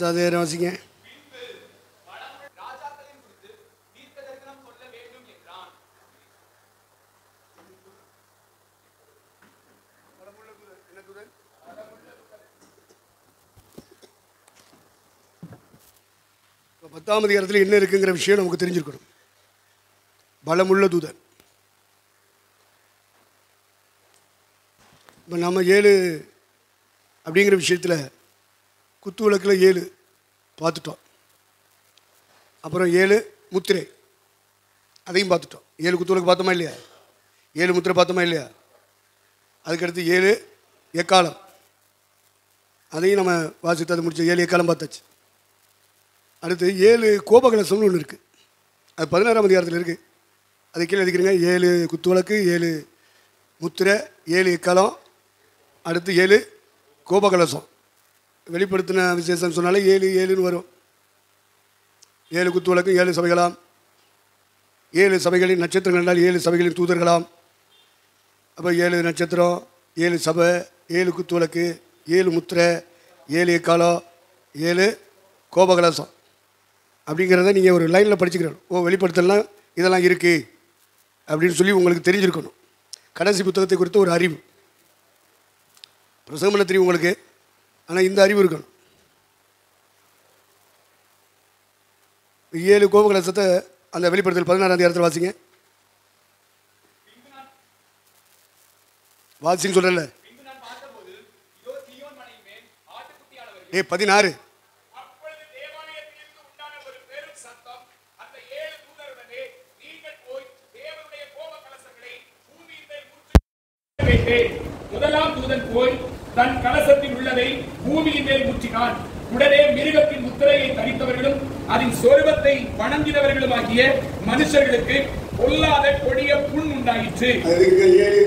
பத்தாவது நேரம் வாசிங்க பத்தாம் அதிகாரத்தில் என்ன இருக்குங்கிற விஷயம் நமக்கு தெரிஞ்சிருக்கணும். பலமுள்ள தூதன். இப்போ நம்ம ஏழு அப்படிங்கிற விஷயத்தில் குத்து விளக்கில் ஏழு பார்த்துட்டோம். அப்புறம் ஏழு முத்திரை. அதையும் பார்த்துட்டோம். ஏழு குத்து விளக்கு பார்த்தோமா இல்லையா? ஏழு முத்திரை பார்த்தோமா இல்லையா? அதுக்கடுத்து ஏழு எக்காலம். அதையும் நம்ம வாசித்து அது முடிச்சோம் ஏழு எக்காலம் பார்த்தாச்சு. அடுத்து ஏழு கோபகலசம்னு ஒன்று இருக்குது அது பதினாறாம் அதிகாரத்தில் இருக்குது அது கீழே எழுதிக்கிறீங்க. ஏழு குத்து விளக்கு ஏழு முத்திரை ஏழு எக்காலம். அடுத்து ஏழு கோபகலசம். வெளிப்படுத்தின விசேஷம் சொன்னாலே ஏழு ஏழுன்னு வரும். ஏழு குத்து வழக்கம் ஏழு சபைகளாம். ஏழு சபைகளின் நட்சத்திரங்கள் என்றால் ஏழு சபைகளின் தூதர்களாம். அப்போ ஏழு நட்சத்திரம் ஏழு சபை ஏழு குத்து வழக்கு ஏழு முத்திரை ஏழு காலம் ஏழு கோபகலசம். அப்படிங்கிறத நீங்கள் ஒரு லைனில் படிச்சுக்கிறோம் ஓ வெளிப்படுத்தலாம் இதெல்லாம் இருக்குது அப்படின்னு சொல்லி உங்களுக்கு தெரிஞ்சிருக்கணும். கடைசி புத்தகத்தை குறித்த ஒரு அறிவு. பிரசங்கம் தெரியும் உங்களுக்கு. ஆனால் இந்த அறிவு இருக்கணும். ஏழு கோபகலசத்தை அந்த வெளிப்படுத்தல் பதினாறாம் இடத்துல வாசிங்க. வாசின்னு சொல்கிறல்ல ஏ பதினாறு. முதலாம் தூதன் போய் தன் கலசத்தில் உள்ளதை பூமியின் மேல் ஊற்றினான் உடனே மிருகத்தின் முத்திரையை தரித்தவர்களும் அதன் சொருபத்தை வணங்கினவர்களுமாகிய மனுஷர்களுக்கு பொல்லாத கொடிய புண் உண்டாயிற்று. ஏழு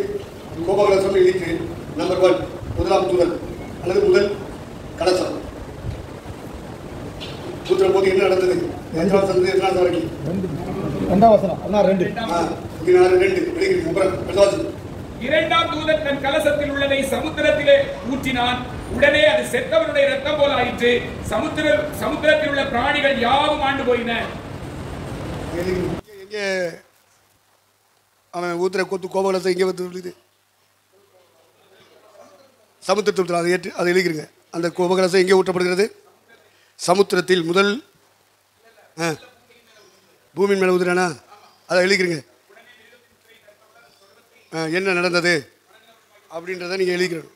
கோபகலசம் எழுதிட்டு நம்பர் ஒன் முதலாம் தூதன் அல்லது முதல் கலசம். ஊத்துற போது என்ன நடந்தது? எத்தனாவது சந்ததி எத்தனாவது வரைக்கும்? அண்ணா ரெண்டு. ரெண்டு. எழுதிக்கிறீங்க அப்புறம் இரண்டாம் தூதன் தன் கலசத்தில் உள்ளதை சமுத்திரத்திலே ஊற்றினான். உடனே அது செத்தவனுடைய ரத்தம் போல ஆயிற்று. சமுத்திர சமுத்திரத்தில் உள்ள பிராணிகள் யாவும் ஆண்டு போயின. எங்கே அவன் ஊத்துற கொத்து கோபகலசம் இங்கே வந்து விழுது சமுத்திரத்தில் அதை ஏற்று அதை எழுதிக்கிறீங்க அந்த கோபகலசம் எங்கே ஊற்றப்படுகிறது? சமுத்திரத்தில் முதல் ஆ பூமியின் மேலே ஊதுறானா அதை எழுதிக்கிறீங்க என்ன நடந்தது அப்படின்றத நீங்கள் எழுதிக்கணும்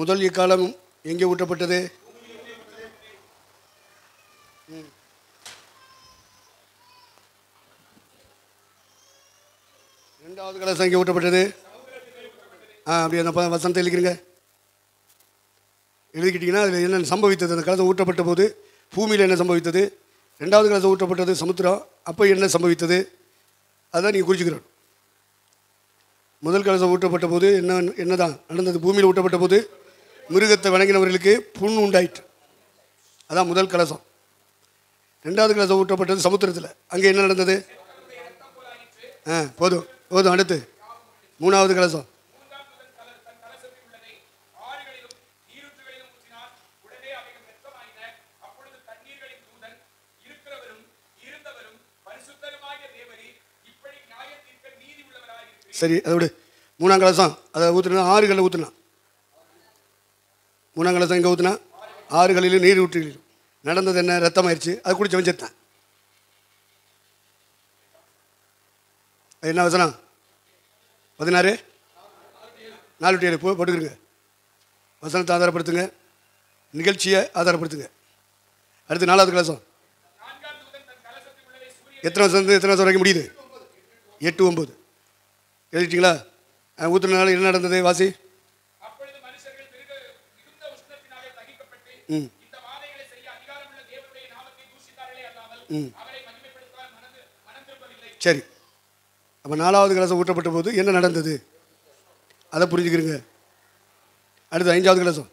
முதல் இக்காலம் எங்கே ஊட்டப்பட்டது? ரெண்டாவது கலசம் எங்கே ஊட்டப்பட்டது? ஆ அப்படி அந்த வசனத்தை எழுதிக்கிறீங்க எழுதிக்கிட்டீங்கன்னா அதில் என்னென்ன சம்பவித்தது? அந்த கலசம் ஊட்டப்பட்ட போது பூமியில் என்ன சம்பவித்தது? ரெண்டாவது கலசம் ஊற்றப்பட்டது சமுத்திரம். அப்போ என்ன சம்பவித்தது? அதான் நீங்கள் குறிச்சுக்கிறோம். முதல் கலசம் ஊற்றப்பட்ட போது என்ன என்னதான்? நடந்தது? பூமியில் ஊற்றப்பட்ட போது மிருகத்தை வணங்கினவர்களுக்கு புண் உண்டாயிற்று. அதான் முதல் கலசம். ரெண்டாவது கலசம் ஊற்றப்பட்டது சமுத்திரத்தில். அங்கே என்ன நடந்தது? ஆ போதும் போதும் அடுத்து. மூணாவது கலசம் மூன்றாம் தூதன் கல- தன் கலசத்தில் உள்ளதை ஆறுகளிலும் நீரூற்றுகளிலும் ஊற்றினான் உடனே அவைகள் ரத்தமாயின அப்பொழுது தண்ணீர்களின் தூதன் இருக்கிறவரும் இருந்தவரும் பரிசுத்தருமாகிய தேவரே இப்படி நியாய தீர்க்க நீதி உள்ளவராயிருக்கிறீர் சரி அதை விடு. மூணாம் கலசம் அதை ஊற்றுனா கல்லில் ஊற்றுனா மூணாம் கலசம் எங்கே ஊற்றுனா ஆறுகளிலும் நீர் ஊற்றுகளிலும். நடந்தது என்ன? ரத்தமாயிருச்சு. அது குடிச்சு வச்சிருந்தேன் அது என்ன வசனம்? பதினாறு? நாலு ஏழு போ போட்டுக்கிறங்க வசனத்தை ஆதாரப்படுத்துங்க. நிகழ்ச்சியை ஆதாரப்படுத்துங்க. அடுத்து நாலாவது கலசம் எத்தனை வருஷம் எத்தனை வருஷம் வரைக்கும் முடியுது? எட்டு ஒம்பது எழுதிட்டீங்களா? ஊற்றுனால என்ன நடந்தது வாசி? ம். திரும்பவில்லை சரி. அப்போ நாலாவது கலசம் ஊற்றப்பட்ட போது என்ன நடந்தது? அதை புரிஞ்சுக்கிறீங்க. அடுத்து ஐந்தாவது கலசம்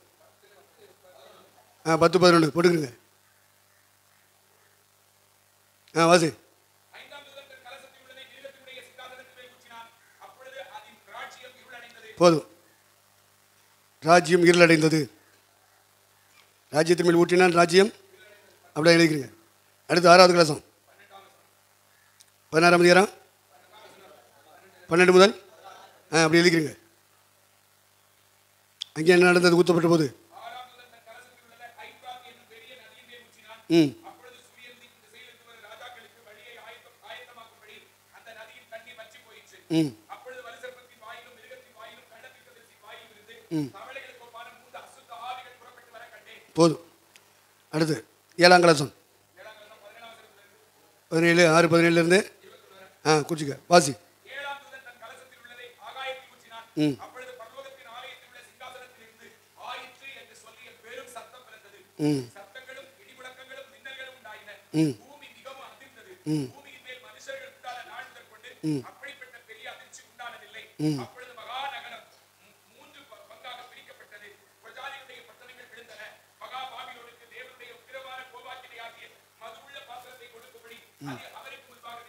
ஆ பத்து பதினொன்று போட்டுக்கிறங்க. ஆ வாசி. போதும். ராஜ்யம் இருளடைந்தது. ராஜ்யத்தின் மேல் ஊற்றினான் ராஜ்யம் அப்படியே எழுதிக்கிறீங்க. அடுத்து ஆறாவது கிளாசம் பதினாறாம் அதிகாரம். பன்னெண்டு முதல். ஆ அப்படி எழுதிக்கிறீங்க. அங்கே என்ன நடந்தது? ஊற்றப்பட்ட போது. ம். ம். போதும். அடுத்து ஏழாம் கலசம் பதினேழு ஆறு பதினேழுலேருந்து ஆ குறிச்சிக்க வாசி. ம். ம். ம். ம். உள்ளதை ம் உள்ள சிங்காசனத்திலிருந்து ஆயிற்று என்று சொல்லிய பெரும் சத்தம் பிறந்தது ம் சத்தங்களும் இடிமுழக்கங்களும் மின்னல்களும் உண்டாயின ம். பூமி மிகவும் அதிர்ந்தது ம். பூமியின் மேல் மனுஷர்கள் உண்டான நாள் முதற்கொண்டு அப்படிப்பட்ட பெரிய அதிர்ச்சி உண்டானதில்லை அப்பொழுது மகா நகரம் மூ- மூன்று ப- பங்காக பிரிக்கப்பட்டது பிரஜாதிகளுடைய பட்டணங்கள் விழுந்தன மகா பாபிலோனுக்கு தேவனுடைய உக்கிரமான கோபாக்கினையாகிய மதுவுள்ள பாத்திரத்தை கொடுக்கும்படி அது அவருக்கு முன்பாக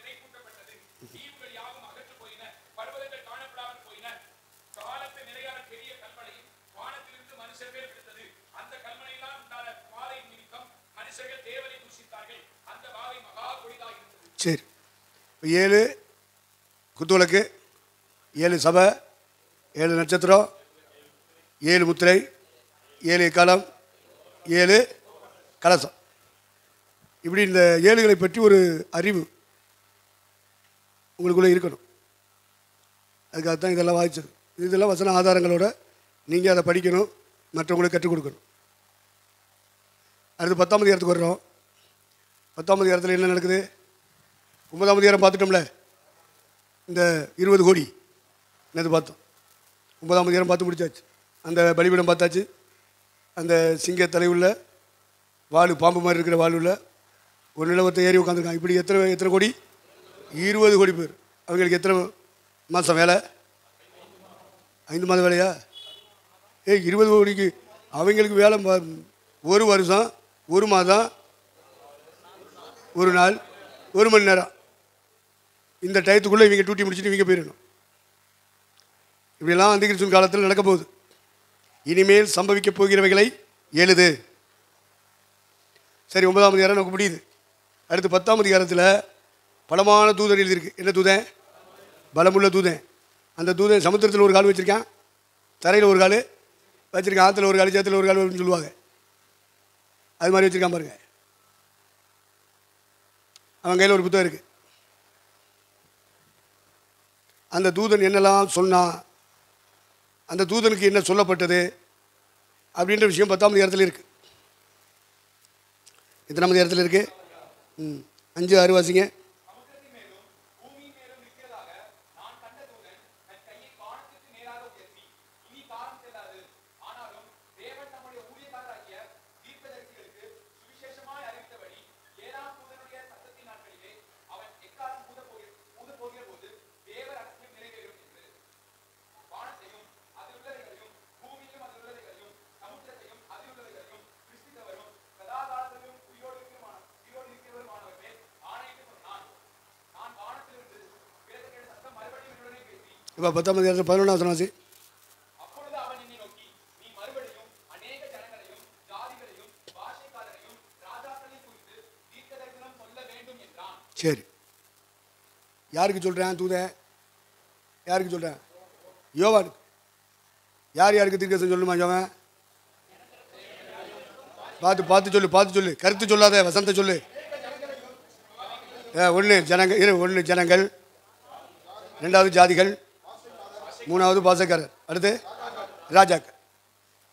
தீவுகள் யாவும் அகற்று போயின பர்வதங்கள் காணப்படாமல் போயின காலத்து நிறையான பெரிய வானத்திலிருந்து மனுஷர் மேல் விழுந்தது அந்த உண்டான நிமித்தம் மனுஷர்கள் தேவனை தூஷித்தார்கள் அந்த மகா இருந்தது சரி. இப்போ ஏழு குத்துவிளக்கு ஏழு சபை ஏழு நட்சத்திரம் ஏழு முத்திரை ஏழு களம் ஏழு கலசம். இப்படி இந்த ஏழுகளை பற்றி ஒரு அறிவு உங்களுக்குள்ளே இருக்கணும். அதுக்காக தான் இதெல்லாம் வாய்ச்சது இதெல்லாம் வசன ஆதாரங்களோட நீங்கள் அதை படிக்கணும் மற்றவங்களுக்கு கற்றுக் கொடுக்கணும். அடுத்து பத்தாம் அதிகாரத்துக்கு வர்றோம். பத்தாம் அதிகாரத்தில் என்ன நடக்குது? ஒன்பதாம் அதிகாரம் பார்த்துட்டோம்ல? இந்த இருபது கோடி. என்னது பார்த்தோம்? ஒன்பதாம் அதிகாரம் பார்த்து முடிச்சாச்சு. அந்த பலிபீடம் பார்த்தாச்சு. அந்த சிங்க தலையுள்ள வால் பாம்பு மாதிரி இருக்கிற வால் ஒரு நிலவரத்தை ஏறி உட்காந்துருக்காங்க இப்படி எத்தனை எத்தனை கோடி? இருபது கோடி பேர். அவங்களுக்கு எத்தனை மாதம் வேலை? ஐந்து மாதம் வேலையா? ஏய் இருபது கோடிக்கு அவங்களுக்கு வேலை ஒரு வருஷம் ஒரு மாதம் ஒரு நாள் ஒரு மணி நேரம். இந்த டயத்துக்குள்ளே இவங்க டூட்டி முடிச்சுட்டு இவங்க போயிடணும். இப்படிலாம் அந்த கிறிஸ்துவின் காலத்தில் நடக்க போகுது. இனிமேல் சம்பவிக்கப் போகிறவைகளை எழுது. சரி ஒன்பதாம் அதிகாரம் நமக்கு முடியுது அடுத்து பத்தாம் அதிகாரத்தில் பலமான தூதன் எழுதியிருக்கு. என்ன தூதன்? பலமுள்ள தூதன். அந்த தூதன் சமுத்திரத்தில் ஒரு கால் வச்சுருக்கான். தரையில் ஒரு கால் வச்சுருக்கான். ஆற்றுல ஒரு கால் சேத்தில் ஒரு கால் அப்படின்னு சொல்லுவாங்க. அது மாதிரி வச்சுருக்கான் பாருங்கள் அவன் கையில் ஒரு புத்தகம் இருக்குது அந்த தூதன் என்னெல்லாம் சொன்னான் அந்த தூதனுக்கு என்ன சொல்லப்பட்டது அப்படின்ற விஷயம் பத்தாம் அதிகாரத்தில் இருக்குது எத்தனாம் அதிகாரத்தில் இருக்குது ம். அஞ்சு ஆறு வாசிங்க சமுத்திரத்தின் மேலும் பூமியின் மேலும் நிற்கிறதாக நான் கண்ட தூதன் தன் கையை வானத்திற்கு நேராக உயர்த்தி இனி காலம் செல்லாது ஆனாலும் தேவன் தம்முடைய ஊழியக்காரராகிய தீர்க்கதரிசிகளுக்கு சுவிசேஷமாய் அறிவித்தபடி ஏழாம் தூதனுடைய சத்தத்தின் நாட்களிலே அவன் எக்காலம் ஊத போகிற ஊத போகிற போது தேவ ரகசியம் நிறைவேறும் என்று வானத்தையும் அதில் உள்ளவைகளையும் பூமியையும் அதில் உள்ளவைகளையும் சமுத்திரத்தையும் அதில் உள்ளவைகளையும் கிறிஸ்தித்தவரும் சதாகாலத்திலும் உயிரோடு இருக்கிறமான உயிரோடு இருக்கிறவருமானவர் மேல் ஆணையிட்டு சொன்னான் நான் வானத்திலிருந்து பிறகு கேட்ட சத்தம் மறுபடியும் என்னுடனே பேசி இப்போ பத்தாம் அதிகாரத்தில் பதினொன்றாம் வசனம் வாசி அப்பொழுது அவன் என்னை நோக்கி நீ மறுபடியும் அநேக ஜனங்களையும் ஜாதிகளையும் பாஷைக்காரரையும் ராஜாக்களையும் குறித்து தீர்க்கதரிசனம் சொல்ல வேண்டும் என்றான். சரி. யாருக்கு சொல்கிறேன் தூதன் யாருக்கு சொல்கிறேன் யோவானுக்கு. யார் யாருக்கு தீர்க்கதரிசனம் சொல்லணுமா யோவன்? பார்த்து பார்த்து சொல்லு பார்த்து சொல்லு. கருத்து சொல்லாத வசந்த சொல்லு. ஒன்று ஜனங்கள் இரு ஒன்று ஜனங்கள். ரெண்டாவது ஜாதிகள். மூணாவது பாசக்காரர். அடுத்து ராஜா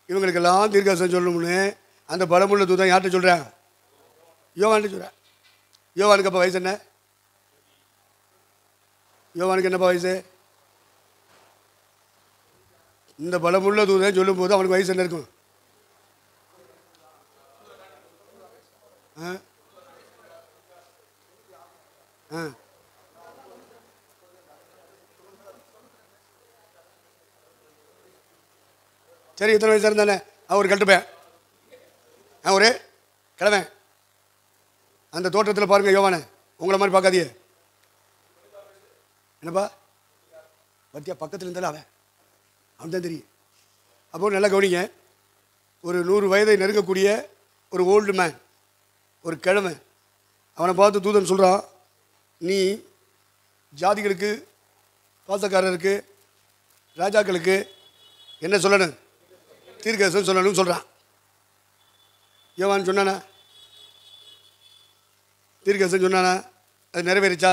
இவங்களுக்கெல்லாம் தீர்க்கசம் சொல்லணும்னு அந்த பலமுள்ள தூதன் யார்கிட்ட சொல்கிறேன் யோவான்ட்டு சொல்கிறேன் யோவானுக்கு அப்போ வயசு என்ன? யோவானுக்கு என்னப்பா வயசு? இந்த பலமுள்ள தூதன் சொல்லும்போது அவனுக்கு வயசு என்ன இருக்கும்? ஆ? ஆ. சரி இத்தனை வயசு இருந்தானே? அவன் ஒரு கட்டுப்பேன் அவன் ஒரு கிழமை அந்த தோட்டத்தில் பாருங்கள் யோவானே. உங்களை மாதிரி பார்க்காதியே என்னப்பா? பத்தியா பக்கத்தில் இருந்தாலும் அவன். அவன் தான் தெரியும். அப்போ நல்லா கவனிங்க. ஒரு நூறு வயதை நெருங்கக்கூடிய ஒரு ஓல்டு மேன் ஒரு கிழமை அவனை பார்த்து தூதன் சொல்கிறான் நீ ஜாதிகளுக்கு பாசக்காரருக்கு ராஜாக்களுக்கு என்ன சொல்லணும்? தீர்க்கதரிசனம் சொல்லணும்னு சொல்கிறான் யோவான் சொன்னானா? தீர்க்கதரிசனம் சொன்னானா? அது நிறைவேறிச்சா?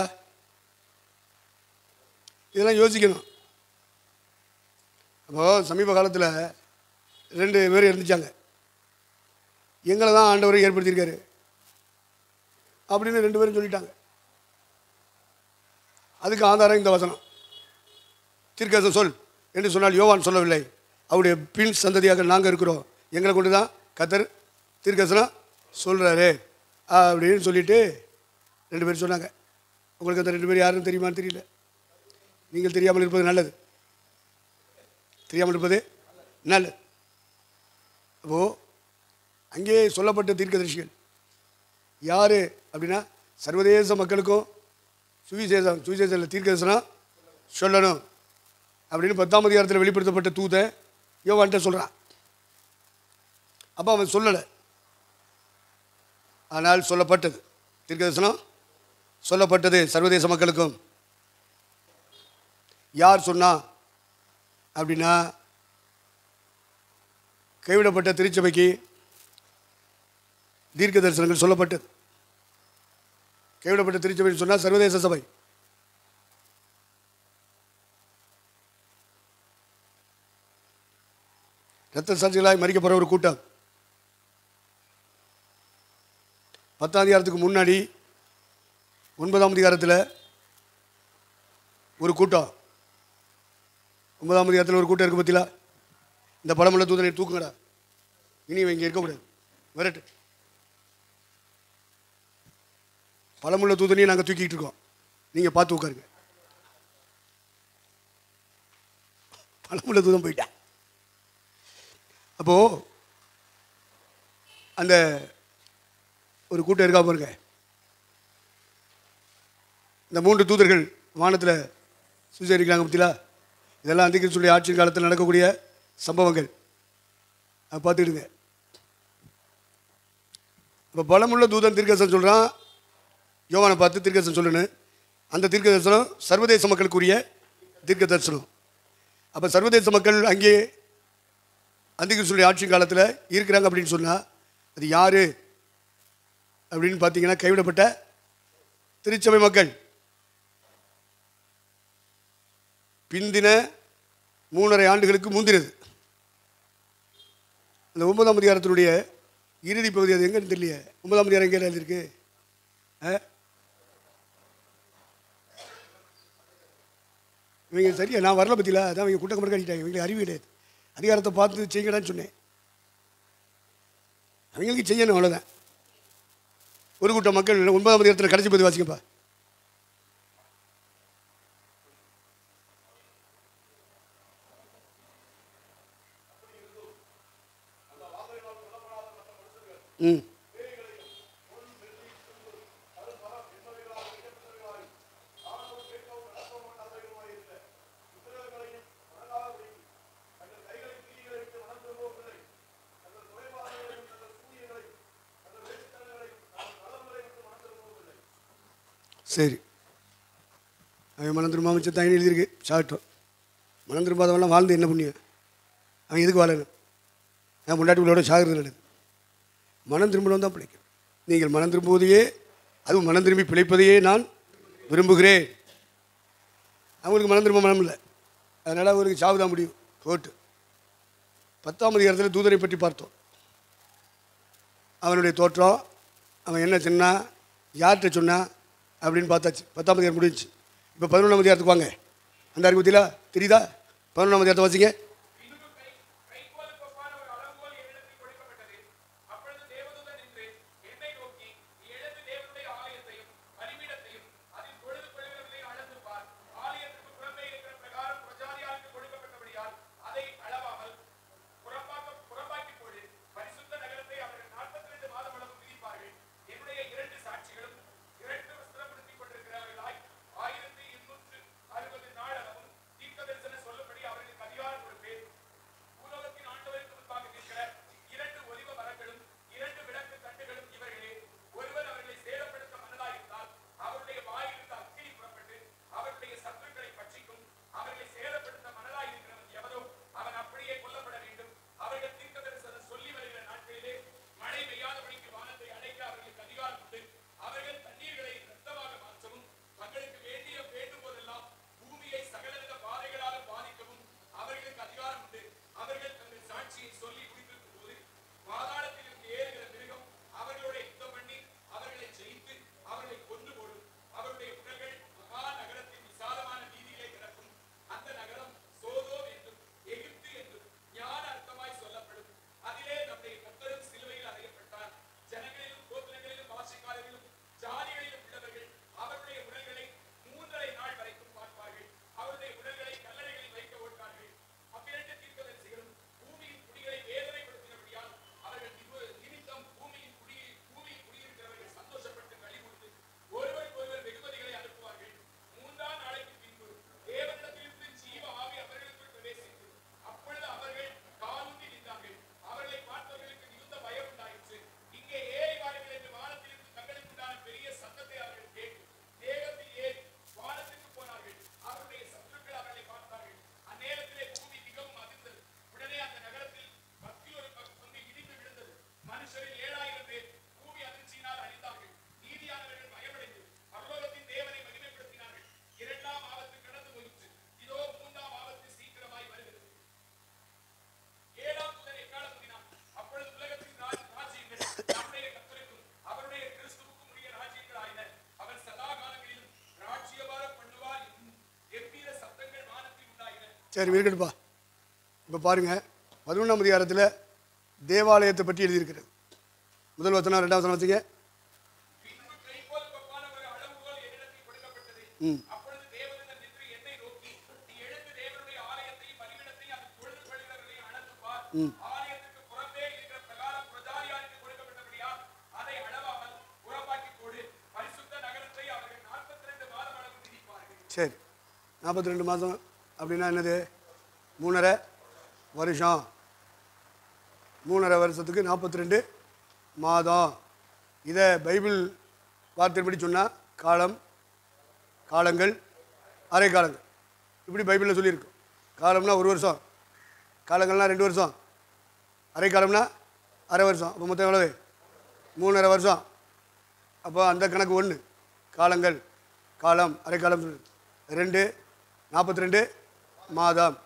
இதெல்லாம் யோசிக்கணும். அப்போது சமீப காலத்தில் ரெண்டு பேர் இருந்துச்சாங்க. எங்களை தான் ஆண்டவர் ஏற்படுத்தியிருக்காரு. அப்படின்னு ரெண்டு பேரும் சொல்லிட்டாங்க. அதுக்கு ஆதாரம் இந்த வசனம். தீர்க்கதரிசனம் சொல் என்று சொன்னால் யோவான் சொல்லவில்லை. அவருடைய பின் சந்ததியாக நாங்கள் இருக்கிறோம். எங்களை கொண்டு தான் கத்தர் தீர்க்கசனம் சொல்கிறாரு அப்படின்னு சொல்லிட்டு ரெண்டு பேரும் சொன்னாங்க. உங்களுக்கு அந்த ரெண்டு பேர் யாருன்னு தெரியுமான்னு தெரியல. நீங்கள் தெரியாமல் இருப்பது நல்லது. தெரியாமல் இருப்பது நல்லது. அப்போது அங்கே சொல்லப்பட்ட தீர்க்கதரிசிகள் யார் அப்படின்னா சர்வதேச மக்களுக்கும் சுவிசேஷம் சுவிசேஷத்தில் தீர்க்கதரிசனம் சொல்லணும். அப்படின்னு பத்தாம் அதிகாரத்தில் வெளிப்படுத்தப்பட்ட தூதை யோவான்ட்ட சொல்கிறான் அப்போ அவன் சொல்லலை. ஆனால் சொல்லப்பட்டது. தீர்க்கதரிசனம்? சொல்லப்பட்டது சர்வதேச மக்களுக்கும். யார் சொன்னா? அப்படின்னா கைவிடப்பட்ட திருச்சபைக்கு தீர்க்க தரிசனங்கள் சொல்லப்பட்டது. கைவிடப்பட்ட திருச்சபை சொன்னால் சர்வதேச சபை. எத்தனை சாட்சிகளாய் மறிக்கப்படுற ஒரு கூட்டம். பத்தாம் அதிகாரத்துக்கு முன்னாடி ஒன்பதாம் அதிகாரத்தில் ஒரு கூட்டம். ஒன்பதாம் அதிகாரத்தில் ஒரு கூட்டம் இருக்கு பத்திலா இந்த பழமுள்ள தூதனை தூக்குங்கடா. இனி இவன் இங்கே இருக்கக்கூடாது. விரட்டு. பழமுள்ள தூதனையும் நாங்கள் தூக்கிட்டு இருக்கோம். நீங்கள் பார்த்து உட்காருங்க. பழமுள்ள தூதம் போயிட்டேன் அப்போது அந்த ஒரு கூட்டம் இருக்கா பாருங்க. இந்த மூன்று தூதர்கள் வானத்தில் சுசரிக்கிறாங்க பத்திலா இதெல்லாம் அந்தி சொல்லி ஆட்சி காலத்தில் நடக்கக்கூடிய சம்பவங்கள். அதை பார்த்துக்கிடுங்க. இப்போ பலமுள்ள தூதன் திருக்கசன் சொல்கிறான் யோவானை பார்த்து திருக்கசன் சொல்லணும். அந்த தீர்க்க தரிசனம் சர்வதேச மக்களுக்குரிய தீர்க்க தரிசனம் அப்போ சர்வதேச மக்கள் அங்கே அந்திகிறிஸ்துடைய ஆட்சி காலத்தில் இருக்கிறாங்க அப்படின்னு சொன்னால் அது யார் அப்படின்னு பார்த்தீங்கன்னா கைவிடப்பட்ட திருச்சபை மக்கள். பிந்தின மூணரை ஆண்டுகளுக்கு முந்தினது. அந்த ஒன்பதாம் அதிகாரத்தினுடைய இறுதி பகுதி அது எங்கன்னு தெரியல ஒன்பதாம் அதிகாரம் எங்கே எழுதியிருக்கு? ஆ? இவங்க சரியா? நான் வரல பற்றியில அதான் இவங்க கூட்டம் மட்டும் கட்டிட்டாங்க. இவங்களுக்கு அறிவு கிடையாது. அதிகாரத்தை பார்த்து செய்யடான்னு சொன்னேன். அவங்களுக்கு செய்யணும் அவ்வளோதான் ஒரு கூட்டம் மக்கள் ஒன்பதாம் அதிகாரத்தில் கடைசி பகுதி வாசிக்கப்பா ம். சரி. அவன் மனம் திரும்ப அமைச்சர் தான் எழுதியிருக்கு. சாப்பிட்டோம். மனம் திரும்பாதவெல்லாம் வாழ்ந்து என்ன புண்ணியம்? அவன் எதுக்கு வாழணும்? நான் முன்னாடி சாகிறது நல்லது. மனம் திரும்பணும் தான் பிழைக்கும் நீங்கள் மனம் திரும்புவதையே அதுவும் மனம் திரும்பி பிழைப்பதையே நான் விரும்புகிறேன். அவங்களுக்கு மனம் திரும்ப மனம் இல்லை. அதனால் அவருக்கு சாவு தான் முடியும். போட்டு. பத்தாம் அதிகாரத்தில் தூதரை பற்றி பார்த்தோம். அவனுடைய தோற்றம் அவன் என்ன சொன்னால் யார்கிட்ட சொன்னால் அப்படின்னு பார்த்தாச்சு. பத்தாம் அதிகாரம் முடிஞ்சு இப்போ பதினொன்றாம் அதிகாரத்துக்கு வாங்க. அந்த அறிவுத்தியில் தெரியுதா? பதினொன்றாம் அதிகாரத்தை வச்சிங்க சரி இருக்கட்டுப்பா இப்போ பாருங்கள் பதினொன்றாம் அதிகாரத்தில் தேவாலயத்தை பற்றி எழுதியிருக்கிறது. முதல் வசனம் ரெண்டாவது வசனம் வச்சுங்க. ம். ம். சரி நாற்பத்தி ரெண்டு மாதம் அப்படின்னா என்னது? மூணரை வருஷம். மூணரை வருஷத்துக்கு நாற்பத்தி ரெண்டு மாதம். இதை பைபிள் வார்த்தைப்படி சொன்னால் காலம் காலங்கள் அரை காலங்கள். இப்படி பைபிளில் சொல்லியிருக்கும். காலம்னா ஒரு வருஷம். காலங்கள்னால் ரெண்டு வருஷம். அரை காலம்னா அரை வருஷம். அப்போ மொத்தம் எவ்வளவு? மூணரை வருஷம். அப்போ அந்த கணக்கு ஒன்று காலங்கள் காலம் அரை காலம் ரெண்டு நாற்பத்தி ரெண்டு மாதம்.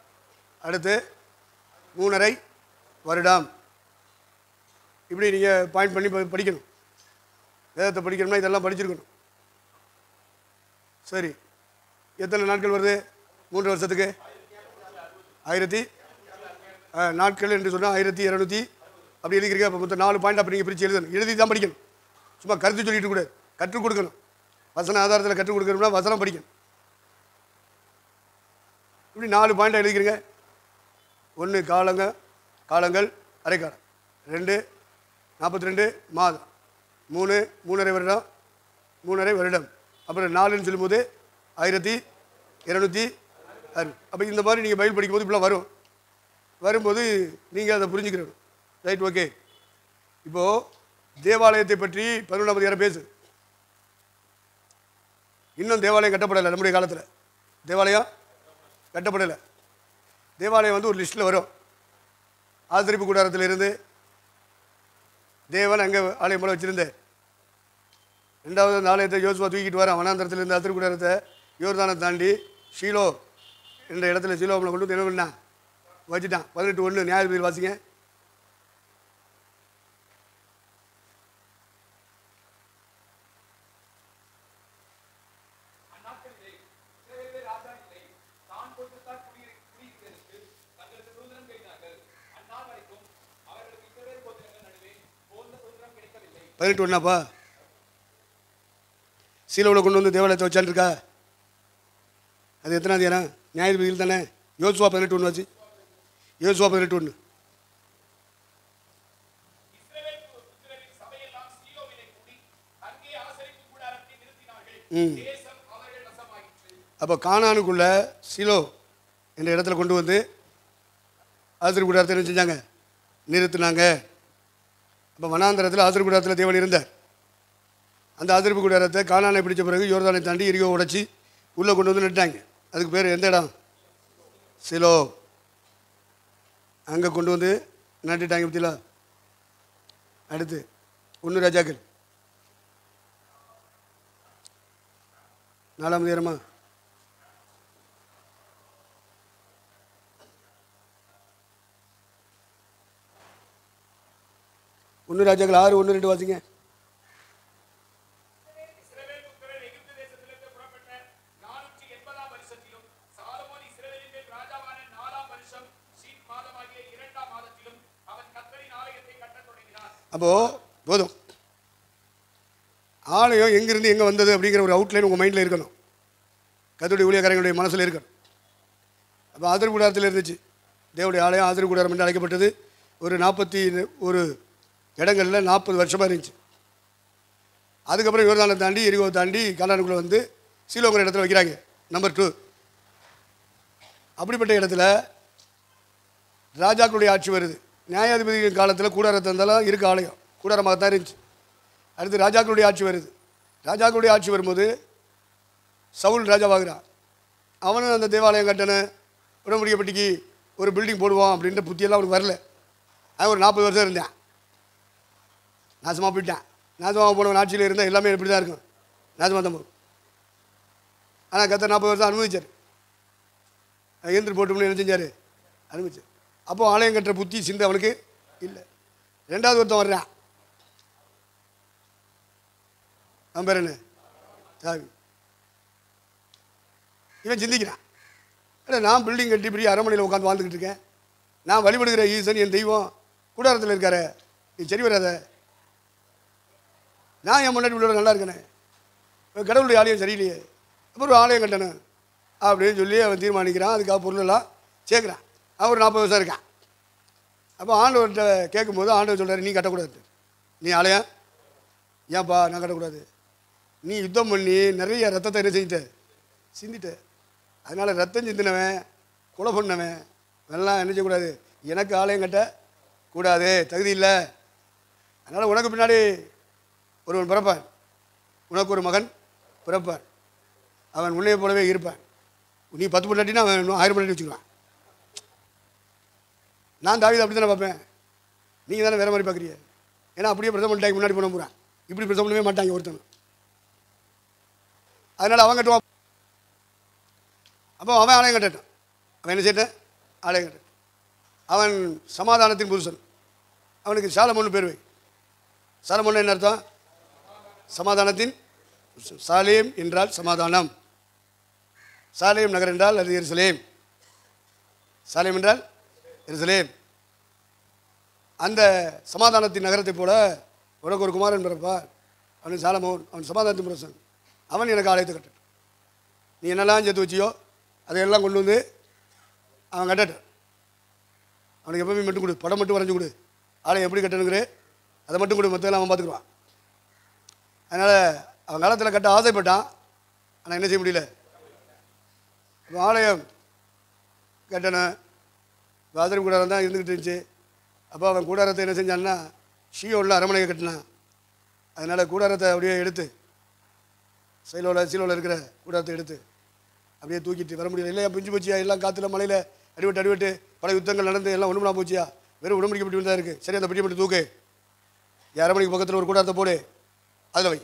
அடுத்து மூணரை வருடம். இப்படி நீங்கள் பாயிண்ட் பண்ணி ப- படிக்கணும். வேதத்தை படிக்கணும்னா இதெல்லாம் படிச்சிருக்கணும். சரி. எத்தனை நாட்கள் வருது? மூன்று வருஷத்துக்கு? ஆயிரத்தி நாட்கள் என்று சொன்னால் ஆயிரத்தி இரநூத்தி அப்படி எழுதிக்கிறீங்க அப்போ மொத்தம் நாலு பாயிண்ட் அப்படி நீங்கள் பிரித்து எழுதணும். எழுதி தான் படிக்கணும். சும்மா கருத்து சொல்லிட்டு கூட கற்றுக் கொடுக்கணும். வசன ஆதாரத்தில் கற்றுக் கொடுக்கணும்னா வசனம் படிக்கணும். இப்படி நாலு பாயிண்ட் எழுதிக்கிறீங்க. ஒன்று காலங்க காலங்கள் அரைக்காலம். ரெண்டு நாற்பத்தி ரெண்டு மாதம். மூணு மூணரை வருடம் மூணரை வருடம். அப்புறம் நாலுன்னு சொல்லும்போது ஆயிரத்தி இரநூத்தி அறுபது அப்போ இந்த மாதிரி நீங்கள் பயில் படிக்கும்போது இப்படிலாம் வரும். வரும்போது நீங்கள் அதை புரிஞ்சுக்கிறணும். ரைட் ஓகே இப்போது தேவாலயத்தை பற்றி பதினொன்றாம் அதிகாரம் பேசு. இன்னும் தேவாலயம் கட்டப்படலை நம்முடைய காலத்தில். தேவாலயம் கட்டப்படலை. தேவாலயம் வந்து ஒரு லிஸ்ட்டில் வரும். ஆசிரிப்பு கூடாரத்தில் இருந்து தேவன் அங்கே ஆலயம் போல வச்சுருந்தேன் ரெண்டாவது அந்த ஆலயத்தை யோசுவா தூக்கிட்டு வரான் வனாந்திரத்திலேருந்து இருந்து கூடாரத்தை யோர்தானை தாண்டி ஷீலோ என்ற இடத்துல ஷீலோவில் கொண்டு வந்து என்ன பண்ணான் வச்சுட்டான். பதினெட்டு ஒன்று நியாயபதியில் வாசிங்க. பதினெட்டு ஒன்றாப்பா சீலவில் கொண்டு வந்து தேவாலயத்தை வச்சான்ருக்கா அது எத்தனை தேரம் நியாயபதியில் தானே? யோசுவா பதினெட்டு ஒன்று வச்சு யோசுவா பதினெட்டு ஒன்று ம். அப்போ காணானுக்குள்ள சீலோ என்ற இடத்துல கொண்டு வந்து ஆசிரியர் கூடாரத்தை என்ன செஞ்சாங்க? நிறுத்தினாங்க. இப்போ வனாந்திரத்தில் ஆசிரியர் கூடாரத்தில் தேவன் இருந்தார். அந்த ஆசிரியப்பு கூடாரத்தை காணானை பிடிச்ச பிறகு யோர்தானை தாண்டி இறுக உடைச்சி உள்ளே கொண்டு வந்து நட்டாங்க. அதுக்கு பேர் எந்த இடம்? சிலோ. அங்கே கொண்டு வந்து நட்டுட்டாங்க பற்றிலா அடுத்து ஒன்று ராஜாக்கள். நாலாம் நேரமா ஒன்று ராஜாக்கள் ஆறு ஒன்று ரெண்டு வாசிங்க இஸ்ரவேல் புத்திரர் எகிப்து தேசத்திலிருந்து புறப்பட்ட நானூற்றி எண்பதாம் வருஷத்திலும் சாலமோன் இஸ்ரவேலின் மேல் ராஜாவான நாலாம் வருஷம் சீன் மாதமாகிய இரண்டாம் ஒன்று ராஜாக்கள் ஆறு ஒன்று ரெண்டு வாசிங்க. அப்போது போதும். ஆலயம் எங்கேருந்து எங்கே வந்தது அப்படிங்கிற ஒரு அவுட்லைன் உங்கள் மைண்டில் இருக்கணும். கத்துடைய ஊழியக்காரங்களுடைய மனசில் இருக்கணும். அப்போ ஆதரவு கூடாரத்தில் இருந்துச்சு. தேவடைய ஆலயம் ஆதரவு கூடாரம் என்று அழைக்கப்பட்டது. ஒரு நாற்பத்தி ஒரு இடங்களில் நாற்பது வருஷமாக இருந்துச்சு. அதுக்கப்புறம் யோர்தானை தாண்டி எரிகோ தாண்டி கண்டானுக்குள்ளே வந்து சீலோங்கிற இடத்துல வைக்கிறாங்க நம்பர் டூ அப்படிப்பட்ட இடத்துல ராஜாக்களுடைய ஆட்சி வருது. நியாயாதிபதிகள் காலத்தில் கூடாரத்தை இருந்தாலும் இருக்க ஆலயம். கூடாரமாக தான் இருந்துச்சு. அடுத்து ராஜாக்களுடைய ஆட்சி வருது. ராஜாக்களுடைய ஆட்சி வரும்போது சவுல் ராஜாவாகிறான். அவனும் அந்த தேவாலயம் கட்டணும் உடம்புடிக்கப்பட்டிக்கு ஒரு பில்டிங் போடுவான் அப்படின்ற புத்தியெல்லாம் அவனுக்கு வரல. அவன் ஒரு நாற்பது வருஷம் இருந்தேன். நாசமாக போயிட்டேன். நாசமாக போனவன் ஆட்சியில் இருந்தால் எல்லாமே இப்படி தான் இருக்கும். நாசமாக தான் போகும். ஆனால் கத்த நாற்பது வருஷம் அனுமதிச்சார். எழுந்திரி போட்டோம்னு என்ன செஞ்சார்? அனுபவிச்சார் அப்போது ஆலயம் கட்டுற புத்தி சிந்தை அவனுக்கு இல்லை. ரெண்டாவது ஒருத்தன் வர்றான். அவன் பேர் என்ன? சாவி இவன் சிந்திக்கிறான். இல்லை நான் பில்டிங் கட்டி இப்படி அரண்மனையில் உட்காந்து வாழ்ந்துக்கிட்டு இருக்கேன். நான் வழிபடுகிற ஈசன் என் தெய்வம் கூடாரத்தில் இருக்காரு. நீ சரி வராத. நான் என் முன்னாடி உள்ள நல்லா இருக்கேனே. கடவுளுடைய ஆலயம் சரியில்லையே. அப்புறம் ஒரு ஆலயம் கட்டணும் அப்படின்னு சொல்லி அவன் தீர்மானிக்கிறான். அதுக்காக பொருளெல்லாம் சேர்க்குறான். அவன் ஒரு நாற்பது வருஷம் இருக்கான். அப்போ ஆண்டவர்கிட்ட கேட்கும்போது ஆண்டவர் சொல்கிறார் நீ கட்டக்கூடாது. நீ ஆலயம் ஏன்ப்பா நான் கட்டக்கூடாது? நீ யுத்தம் பண்ணி நிறைய ரத்தத்தை என்ன செஞ்சிட்ட? சிந்திட்ட. அதனால் ரத்தம் சிந்தினவன் கொலை பண்ணவன் இதெல்லாம் என்ன செய்யக்கூடாது? எனக்கு ஆலயம் கட்ட கூடாது தகுதி இல்லை. அதனால் உனக்கு பின்னாடி ஒருவன் பிறப்பான். உனக்கு ஒரு மகன் பிறப்பான். அவன் உன்னைய போலவே இருப்பான். நீ பத்து பொண்டாட்டினா அவன் இன்னும் ஆயிரம் பொண்டாட்டி வச்சுக்குவான். நான் தாவித அப்படி தானே பார்ப்பேன். நீங்கள் தானே வேறு மாதிரி பார்க்குறீங்க. ஏன்னா அப்படியே பிரசவம் பண்ணிட்டாங்க முன்னாடி போன போகிறான் இப்படி பிரதம பண்ணவே மாட்டாங்க ஒருத்தன் அதனால் அவன் கட்டுவான். அப்போ அவன் ஆலயம் கட்டட்டான் அவன் என்ன செய்யட்டேன் ஆலயம் கட்டட்டான் அவன் சமாதானத்தின் புருஷன். அவனுக்கு சாலமோன்னு பேர் வை. சாலமோன்னு என்ன அர்த்தம்? சமாதானத்தின் சாலேம் என்றால் சமாதானம். சாலேம் நகர் என்றால் அது எருசலேம். சாலேம் என்றால் எருசலேம். அந்த சமாதானத்தின் நகரத்தை போல உனக்கு ஒரு குமாரன் பிறப்பார். அவன் சாலமோன். அவன் சமாதானத்தின் புருஷன். அவன் எனக்கு ஆலயத்தை கட்டட்டும். நீ என்னெல்லாம் சேர்த்து வச்சியோ அதையெல்லாம் கொண்டு வந்து அவன் கட்டட்டும். அவனுக்கு எப்பவுமே மட்டும் கொடு. படம் மட்டும் வரைஞ்சி கொடு. ஆலயம் எப்படி கட்டணுங்கிற அதை மட்டும் கொடு. மற்றெல்லாம் அவன் பார்த்துக்குவான். அதனால் அவன் காலத்தில் கட்ட ஆசைப்பட்டான். ஆனால் என்ன செய்ய முடியல? இப்போ ஆலயம் கட்டணும். பாத்ரூம் கூடாரம் தான் இருந்துக்கிட்டு இருந்துச்சு. அப்போ அவன் கூடாரத்தை என்ன செஞ்சான்னா ஷியோவில் அரமனையை கட்டினான். அதனால் கூடாரத்தை அப்படியே எடுத்து சைலோவில் சீலோவில் இருக்கிற கூடாரத்தை எடுத்து அப்படியே தூக்கிட்டு வர முடியல. இல்லையா பிஞ்சு போச்சியா? எல்லாம் காற்றுல மலையில் அடிபட்டு அடிபட்டு பல யுத்தங்கள் நடந்து எல்லாம் ஒன்றும் போச்சியா? வெறும் உடம்படிக்கப்பட்டு தான் இருக்குது சரி அந்த பிடிக்கப்பட்டு மட்டும் தூக்கு. என் மணிக்கு பக்கத்தில் ஒரு கூடாரத்தை போடு. அதில் வை.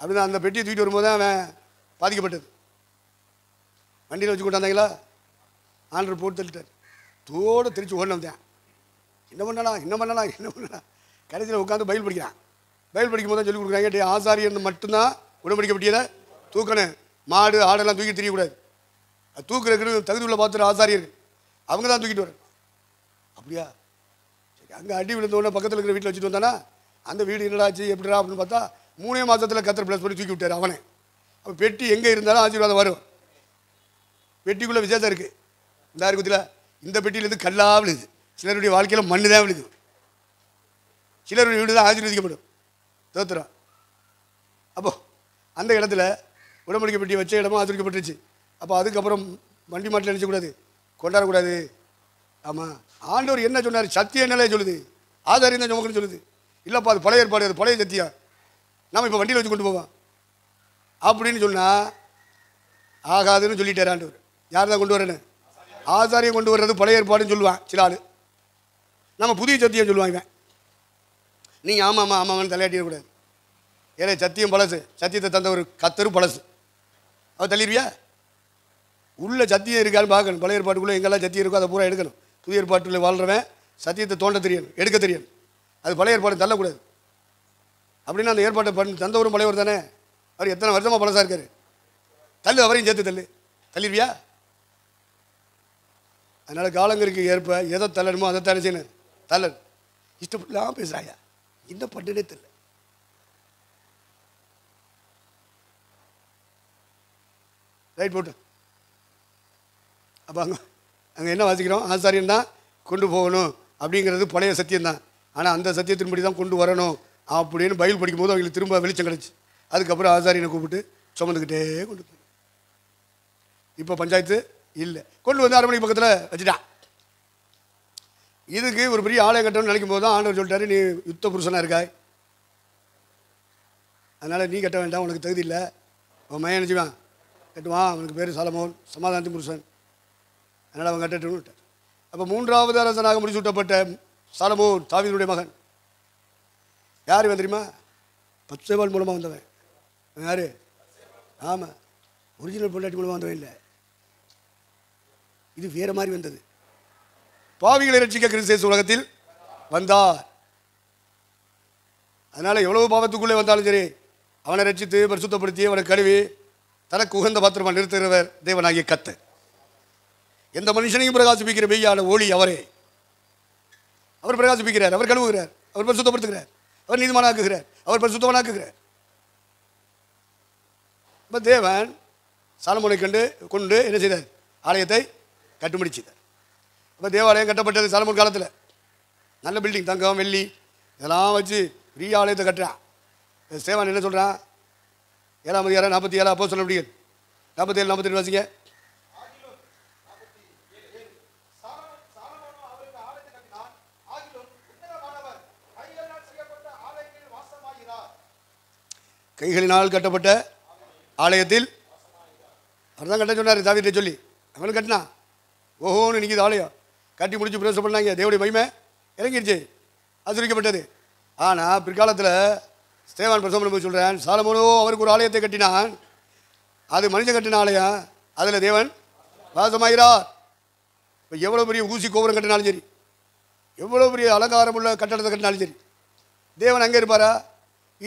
அப்படின்னு அந்த பெட்டியை தூக்கிட்டு வரும்போது தான் அவன் பாதிக்கப்பட்டது. வண்டியில் வச்சு கொண்டாந்தாங்களா ஆண்டர் போட்டு தள்ளிட்டார். தோடு திருச்சி ஓடின வந்தேன் என்ன பண்ணலாம்? என்ன பண்ணலாம்? என்ன பண்ணலாம்? கடைசியில் உட்காந்து பயில் படிக்கிறான். பயில் படிக்கும் போது தான் சொல்லி கொடுக்குறாங்க டேய் ஆசாரியன் மட்டும்தான் உடம்படிக்கப்பட்டியதை தூக்கணும். மாடு ஆடெல்லாம் தூக்கி தெரியக்கூடாது. அது தூக்குறதுக்கு தகுதி உள்ள பார்த்துட்டு ஆசாரியர். அவங்க தான் தூக்கிட்டு வரணும் அப்படியா? சரி அங்கே அடி விழுந்தோடனே பக்கத்தில் இருக்கிற வீட்டில் வச்சுட்டு வந்தானா? அந்த வீடு என்னடாச்சு எப்படிடா அப்படின்னு பார்த்தா மூணே மாதத்தில் கத்திர பிளஸ் பண்ணி தூக்கி விட்டார் அவனே. அப்போ பெட்டி எங்கே இருந்தாலும் ஆசீர்வாதம் வரும். பெட்டிக்குள்ளே விசேஷம் இருக்குது இந்த இருக்குத்தில் இந்த பெட்டியிலேருந்து கல்லாக விழுது. சிலருடைய வாழ்க்கையில் மண்ணு தான் விழுது. சிலருடைய வீடு தான் ஆசீர்வதிக்கப்படும். தோத்துறோம் அப்போ அந்த இடத்துல உடம்படிக்கை பெட்டி வச்ச இடமும் ஆசிரியப்பட்டுருச்சு அப்போ அதுக்கப்புறம் வண்டி மாட்டில் நினச்சக்கூடாது கொண்டாடக்கூடாது. ஆமாம் ஆண்டவர் என்ன சொன்னார்? சத்திய நிலையை சொல்லுது. ஆதாரியம் தான் நமக்குன்னு சொல்லுது. இல்லைப்பா அது பழைய ஏற்பாடு அது பழைய சத்தியம். நம்ம இப்போ வண்டியில் வச்சு கொண்டு போவோம். அப்படின்னு சொன்னால் ஆகாதுன்னு சொல்லிட்டாராண்டவர் யார் தான் கொண்டு வரேன்னு? ஆசாரியம் கொண்டு வர்றது பழைய ஏற்பாடுன்னு சொல்லுவான் சில ஆள். நம்ம புதிய சத்தியம் சொல்லுவாங்க இவன். நீங்கள் ஆமாம் ஆமாம் ஆமாம்னு தலையாட்டிடக்கூடாது. ஏன்னா சத்தியம் பழசு. சத்தியத்தை தந்த ஒரு கத்தரு பழசு. அவ தள்ளிடுவியா? உள்ள சத்தியம் இருக்கான்னு பார்க்கணும். பழைய ஏற்பாட்டுக்குள்ளே எங்கெல்லாம் சத்தியம் இருக்கோ அதை பூரா எடுக்கணும். புதிய ஏற்பாட்டில் வாழ்கிறவன் சத்தியத்தை தோண்ட தெரியணும் எடுக்க தெரியணும். அது பழைய ஏற்பாடு தள்ளக்கூடாது. அப்படின்னு அந்த ஏற்பாட்டை பண்ணி தந்தவரும் பழையவர் தானே. அவர் எத்தனை வருஷமாக பழசாக இருக்கார். தள்ளு அவரையும் சேர்த்து தள்ளு. தள்ளிடுவியா? அதனால் காலங்களுக்கு ஏற்ப எதை தள்ளணுமோ அதை தானே செய்யணும். தள்ளல். இஷ்டப்படலாம் பேசுகிறாயா என்ன பண்ணுனே தெரியல. ரைட் போட்டு. அப்போ அங்கே அங்கே என்ன வாசிக்கிறோம்? ஆசாரியன் தான் கொண்டு போகணும் அப்படிங்கிறது பழைய சத்தியம்தான். ஆனால் அந்த சத்தியத்தின்படி தான் கொண்டு வரணும் அப்படின்னு பைபிள் படிக்கும்போது அவங்களுக்கு திரும்ப வெளிச்சம் கிடச்சி. அதுக்கப்புறம் ஆசாரியனை கூப்பிட்டு சுமந்துக்கிட்டே கொண்டு போய் இப்போ பஞ்சாயத்து இல்லை. கொண்டு வந்து அரண்மனை பக்கத்தில் வச்சுட்டான் இதுக்கு ஒரு பெரிய ஆலயம் கட்டணும்னு நினைக்கும் போது தான் ஆண்டவர் சொல்லிட்டாரு நீ யுத்த புருஷனாக இருக்காய். அதனால் நீ கட்ட வேண்டாம் உனக்கு தகுதி இல்லை. அவன் மையம் நினச்சிவான் கட்டுவான் அவனுக்கு பேர் சலமோன் சமாதானத்தின் புருஷன். அதனால் அவன் கட்டட்டும்னு விட்டார். அப்போ மூன்றாவது அரசனாக முடிசூட்டப்பட்ட சலமோன் தாவிதனுடைய மகன். யார் இவன் தெரியுமா? பத்சேபால் மூலமாக வந்தவன். அவன் யார்? ஆமாம் ஒரிஜினல் பொண்டாட்டி மூலமாக வந்தவன் இல்லை. இது வேறு மாதிரி வந்தது. பாவிகளை ரட்சிக்க கிறிஸ்தேசு உலகத்தில் வந்தார். அதனால் எவ்வளவு பாவத்துக்குள்ளே வந்தாலும் சரி அவனை ரட்சித்து பரிசுத்தப்படுத்தி அவனை கழுவி தனக்கு உகந்த பாத்திரமாக நிறுத்துகிறவர் தேவனாகிய கத்து எந்த மனுஷனையும் பிரகாசிப்பிக்கிற மெய்யான ஒளி அவரே. அவர் பிரகாசிப்பிக்கிறார் அவர் கழுவுகிறார் அவர் பரிசுத்தப்படுத்துகிறார் அவர் நீதிமானாக்குகிறார் அவர் பரிசுத்தவனாக்குகிறார். இப்போ தேவன் சாலமுனை கண்டு கொண்டு என்ன செய்தார்? ஆலயத்தை கட்டுமடிச்சார் இப்போ அப்போ தேவாலயம் கட்டப்பட்டது சாலமுன் காலத்தில். நல்ல பில்டிங் தங்கம் வெள்ளி இதெல்லாம் வச்சு பெரிய ஆலயத்தை கட்டுறான். சேவான் என்ன சொல்கிறான் ஏழாம் அதிகாரம் நாற்பத்தி ஏழா அப்போ சொல்ல முடியாது நாற்பத்தி ஏழு நாற்பத்தி வாசிங்க. கைகளினால் கட்டப்பட்ட ஆலயத்தில் அவர் தான் கட்ட சொன்னார் தாவீட்டை சொல்லி. அவனும் கட்டினா. ஓஹோன்னு நிற்கிது ஆலயம். கட்டி முடிச்சு பிரவேசம் பண்ணாங்க. தேவடைய மகிமை இறங்கிடுச்சு ஆசிரிக்கப்பட்டது ஆனால் பிற்காலத்தில் ஸ்தேவான் பிரசவம் போய் சொல்கிறேன் சாலமோனோ அவருக்கு ஒரு ஆலயத்தை கட்டினான். அது மனுஷன் கட்டின ஆலயம். அதில் தேவன் வாசமாகிறார். இப்போ எவ்வளோ பெரிய ஊசி கோபுரம் கட்டினாலும் சரி எவ்வளோ பெரிய அலங்காரம் உள்ள கட்டடத்தை கட்டினாலும் சரி தேவன் அங்கே இருப்பாரா?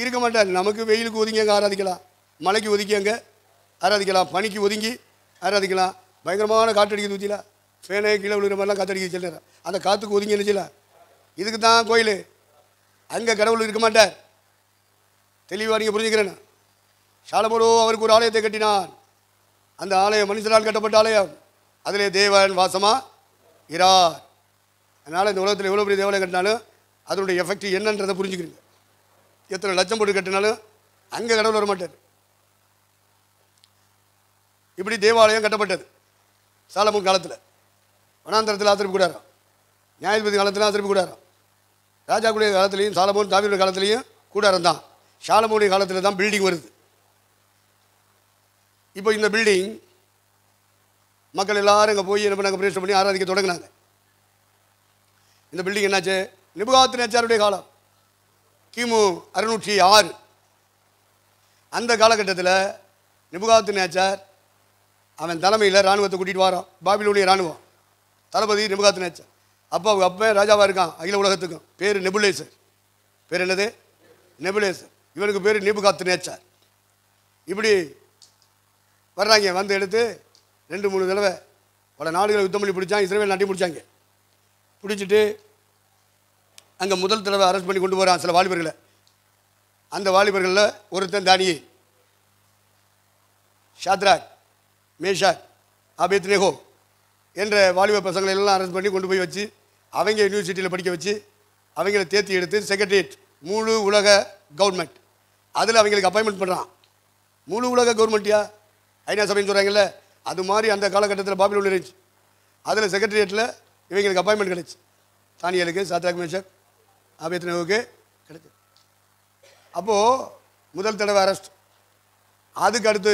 இருக்க மாட்டார் நமக்கு வெயிலுக்கு ஒதுங்கி அங்கே ஆராதிக்கலாம். மழைக்கு ஒதுக்கி அங்கே ஆராதிக்கலாம். பனிக்கு ஒதுங்கி ஆராதிக்கலாம். பயங்கரமான காற்றடிக்குது ஊற்றில ஃபேனே கீழே விழுகிற மாதிரிலாம் காற்றடிக்குது சில நேரம். அந்த காற்றுக்கு ஒதுங்கி என்ன இதுக்கு தான் கோயில். அங்கே கடவுள் இருக்க மாட்டார். தெளிவாக நீங்கள் புரிஞ்சுக்கிறேன். சாலமோனோ அவருக்கு ஒரு ஆலயத்தை கட்டினான். அந்த ஆலயம் மனுஷனால் கட்டப்பட்ட ஆலயம். அதிலே தேவன் வாசமாக இரார். அதனால் இந்த உலகத்தில் எவ்வளோ பெரிய தேவாலயம் கட்டினாலும் அதனுடைய எஃபெக்ட் என்னன்றதை புரிஞ்சுக்கிறீங்க. எத்தனை லட்சம் போட்டு கட்டினாலும் அங்கே கடவுள் வர மாட்டார் இப்படி தேவாலயம் கட்டப்பட்டது. சாலமோன் காலத்தில். வனாந்தரத்தில் ஆத்திரப்பு கூடாரம். நியாயபதி காலத்தில் ஆத்திரப்பு கூடாரம். ராஜாக்குடைய காலத்துலேயும் சாலமோன் தாவீதுடைய காலத்துலேயும் கூடாரம் தான். சாலமோனுடைய காலத்தில் தான் பில்டிங் வருது. இப்போ இந்த பில்டிங் மக்கள் எல்லாரும் இங்கே போய் என்ன பண்ணாங்க பிரேஷம் பண்ணி ஆராதிக்க தொடங்கினாங்க. இந்த பில்டிங் என்னாச்சு? நிபுகாத்து நேச்சாருடைய காலம். கிமு அறுநூற்றி ஆறு. அந்த காலகட்டத்தில் நிபுகாத்து நேச்சார் அவன் தலைமையில் இராணுவத்தை கூட்டிகிட்டு வரான். பாபிலோனிய இராணுவம். தளபதி நிபுகாத்து நேச்சார். அப்போ அவங்க அப்பன் ராஜாவாக இருக்கான் அகில உலகத்துக்கும். பேர் நெபுலேசர். பேர் என்னது? நெபுலேசர். இவனுக்கு பேர் நிபுகாத்து நேச்சார். இப்படி வர்றாங்க. வந்து எடுத்து ரெண்டு மூணு தடவை பல நாடுகளை யுத்தம் பண்ணி பிடிச்சான் இஸ்ரேல் நாட்டி பிடிச்சாங்க. பிடிச்சிட்டு அங்கே முதல் தடவை அரெஸ்ட் பண்ணி கொண்டு போகிறான் சில வாலிபர்களை. அந்த வாலிபர்களில் ஒருத்தன் தானியே ஷாத்ராக் மேஷாக் அபேத் நேகோ என்ற வாலிப பசங்களை எல்லாம் அரெஸ்ட் பண்ணி கொண்டு போய் வச்சு அவங்க யூனிவர்சிட்டியில் படிக்க வச்சு அவங்கள தேர்த்தி எடுத்து செக்ரட்டரியேட் முழு உலக கவர்மெண்ட் அதில் அவங்களுக்கு அப்பாயின்மெண்ட் பண்ணுறான் முழு உலக கவர்மெண்ட்டியா ஐநா சபைன்னு சொல்கிறாங்கல்ல அது மாதிரி அந்த காலகட்டத்தில் பாபிலோன் இருந்துச்சு. அதில் செக்ரட்டரியேட்டில் இவங்களுக்கு அப்பாயின்மெண்ட் கிடைச்சு. தானியலுக்கு சாத்ராக் மேஷக் அபேத்னவுக்கு கிடைச்சு அப்போது முதல் தடவை அரெஸ்ட் அதுக்கு அடுத்து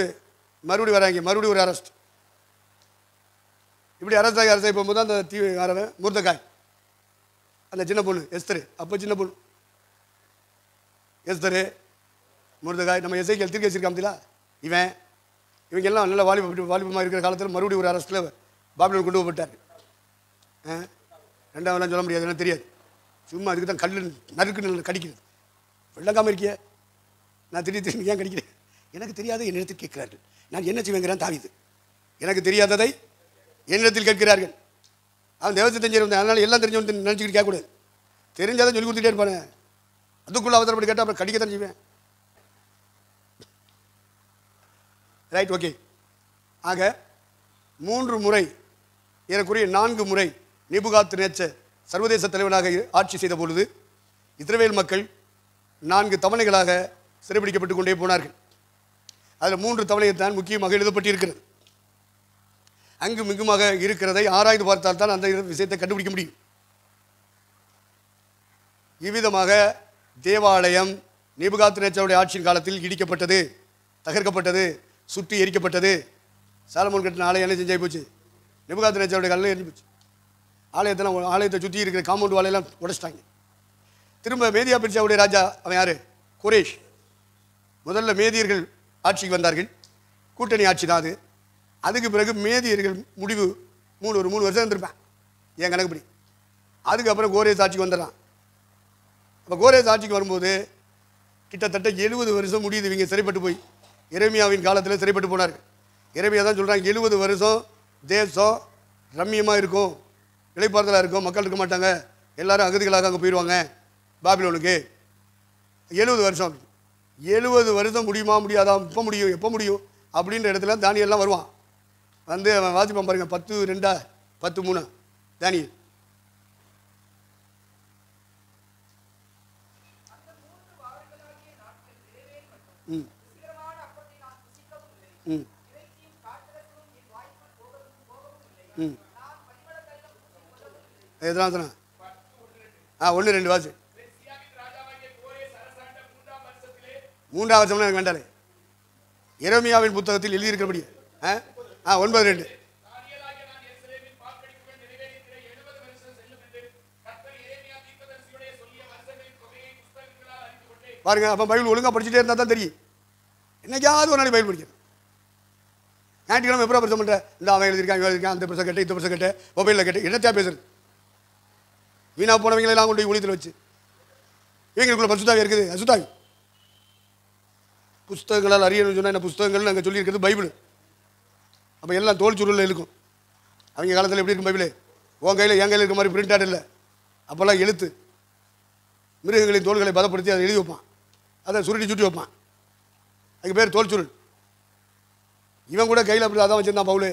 மறுபடி வராங்க மறுபடியும் ஒரு அரெஸ்ட் இப்படி அரெஸ்ட் ஆகி அரெஸ்ட் ஆகி போகும்போது அந்த தீ வரவன் முருதக்காய். அந்த சின்ன பொண்ணு எஸ்தரு. அப்போ சின்ன பொண்ணு. எஸ்தரு முருதக்காய். நம்ம எஸ்ஐக்கியல் திருக்கி வச்சிருக்காமத்தில இவன். இவங்க எல்லாம் நல்ல வாலிப வாலிபமாக இருக்கிற காலத்தில் மறுபடியும் ஒரு அரசில் பாபிலோன் கொண்டு போட்டார். ரெண்டாவதுலாம் சொல்ல முடியாது எனக்கு தெரியாது. சும்மா அதுக்கு தான் கல் நறுக்கு கடிக்கிறது வெள்ளங்காமல் இருக்கிய. நான் திடீர் திடீர்னு ஏன் கடிக்கிறேன்? எனக்கு தெரியாத என்னிடத்தில் கேட்கிறார்கள். நான் என்ன செய்வேங்கிறான் தாவிது. எனக்கு தெரியாததை என்னிடத்தில் கேட்கிறார்கள். அவன் தேவத்தை தெரிஞ்சிருந்தேன் அதனால் எல்லாம் தெரிஞ்சவன் நினச்சிக்கிட்டு கேட்கக்கூடாது. தெரிஞ்சாதான் சொல்லி கொடுத்துட்டே இருப்பானே. அதுக்குள்ளே அவசரப்பட்டு கேட்டால் அப்புறம் கடிக்க தான் செய்வேன். ரைட் ஓகே ஆக மூன்று முறை ஏறக்குறைய நான்கு முறை நிபுகாத்து நேச்சர் சர்வதேச தலைவனாக ஆட்சி செய்த பொழுது இஸ்ரேல் மக்கள் நான்கு தவணைகளாக சிறைபிடிக்கப்பட்டு கொண்டே போனார்கள். அதில் மூன்று தவணையை தான் முக்கியமாக எழுதப்பட்டிருக்கிறது. அங்கு மிகுமாக இருக்கிறதை ஆராய்ந்து பார்த்தால் தான் அந்த விஷயத்தை கண்டுபிடிக்க முடியும். இவ்விதமாக தேவாலயம் நிபுகாத்து நேச்சருடைய ஆட்சியின் காலத்தில் இடிக்கப்பட்டது தகர்க்கப்பட்டது சுற்றி எரிக்கப்பட்டது. சாலமோன் கட்டின ஆலயம் என்ன செஞ்சாய் போச்சு? நிபுகாத்து நேச்சருடைய கல்லில் எரிஞ்சு போச்சு. ஆலயத்தெல்லாம் ஆலயத்தை சுற்றி இருக்கிற காம்பவுண்ட் வாலையெல்லாம் உடைச்சிட்டாங்க. திரும்ப மேதியா பிரிச்சாவுடைய ராஜா அவன் யார்? குரேஷ். முதல்ல மேதியர்கள் ஆட்சிக்கு வந்தார்கள். கூட்டணி ஆட்சி தான் அது. அதுக்கு பிறகு மேதியர்கள் முடிவு மூணு ஒரு மூணு வருஷம் இருந்திருப்பேன். என் கணக்குப்படி. அதுக்கப்புறம் கோரேஸ் ஆட்சிக்கு வந்துடுறான். அப்போ கோரேஸ் ஆட்சிக்கு வரும்போது கிட்டத்தட்ட எழுபது வருஷம் முடியுது இவங்க சிறைப்பட்டு போய். எரேமியாவின் காலத்தில் சிறைப்பட்டு போனார்கள். இறைமையாக தான் சொல்கிறாங்க எழுபது வருஷம் தேசம் ரம்மியமாக இருக்கும். இளைப்பாறுதலாக இருக்கும் மக்கள் இருக்க மாட்டாங்க. எல்லாரும் அகதிகளாக அங்கே போயிடுவாங்க பாபிலோனுக்கு. எழுபது வருஷம். எழுபது வருஷம் முடியுமா முடியாதா இப்போ முடியும் எப்போ முடியும் அப்படின்ற இடத்துல தானியெல்லாம் வருவான். வந்து அவன் வாசிப்பான் பாருங்க பத்து ரெண்டா பத்து மூணு. தானியல். ம் ம். ம். எதனா எத்தனை ஆ ஒன்று ரெண்டு வாசி. மூன்றாம் மூன்றாவது எனக்கு வேண்டாலே. இரமியாவின் புத்தகத்தில் எழுதியிருக்கிறபடி. ஆ ஆ ஒன்பது ரெண்டு. பாருங்க அப்போ பைபிள் ஒழுங்காக படிச்சுட்டே இருந்தால் தான் தெரியும். என்னைக்காவது ஒரு நாளைக்கு பைபிள் படிக்கணும். ஞாயிற்றுக்கிழமை எப்போ பிரச்சனை பண்ணுறேன் இந்த அவன் எழுதியிருக்கான் இவன் எழுதியிருக்கான் அந்த பிரச்சனை கேட்டு இந்த பிரச்சனை கேட்டு மொபைலில் கேட்டு என்னத்தையா பேசுறது? வீணா போனவங்களை எல்லாம் கொண்டு போய் ஊழியத்தில் வச்சு. இவங்களுக்குள்ள பசுத்தாவி இருக்குது. அசுத்தாவி. புஸ்தகங்களால் அறியணும்னு சொன்னால் என்ன புஸ்தகங்கள் நாங்கள் சொல்லியிருக்கிறது பைபிள். அப்போ எல்லாம் தோல் சுருளில் இருக்கும் அவங்க காலத்தில் எப்படி இருக்கும் பைபிளே? உன் கையில் என் கையில் இருக்க மாதிரி பிரிண்ட் ஆட் இல்லை. அப்போல்லாம் எழுத்து. மிருகங்களின் தோள்களை பதப்படுத்தி அதை எழுதி வைப்பான். அதை சுருட்டி சுட்டி வைப்பான். அதுக்கு பேர் தோல் சுருள். இவன் கூட கையில் அப்படி அதான் வச்சிருந்தான் பவுலு.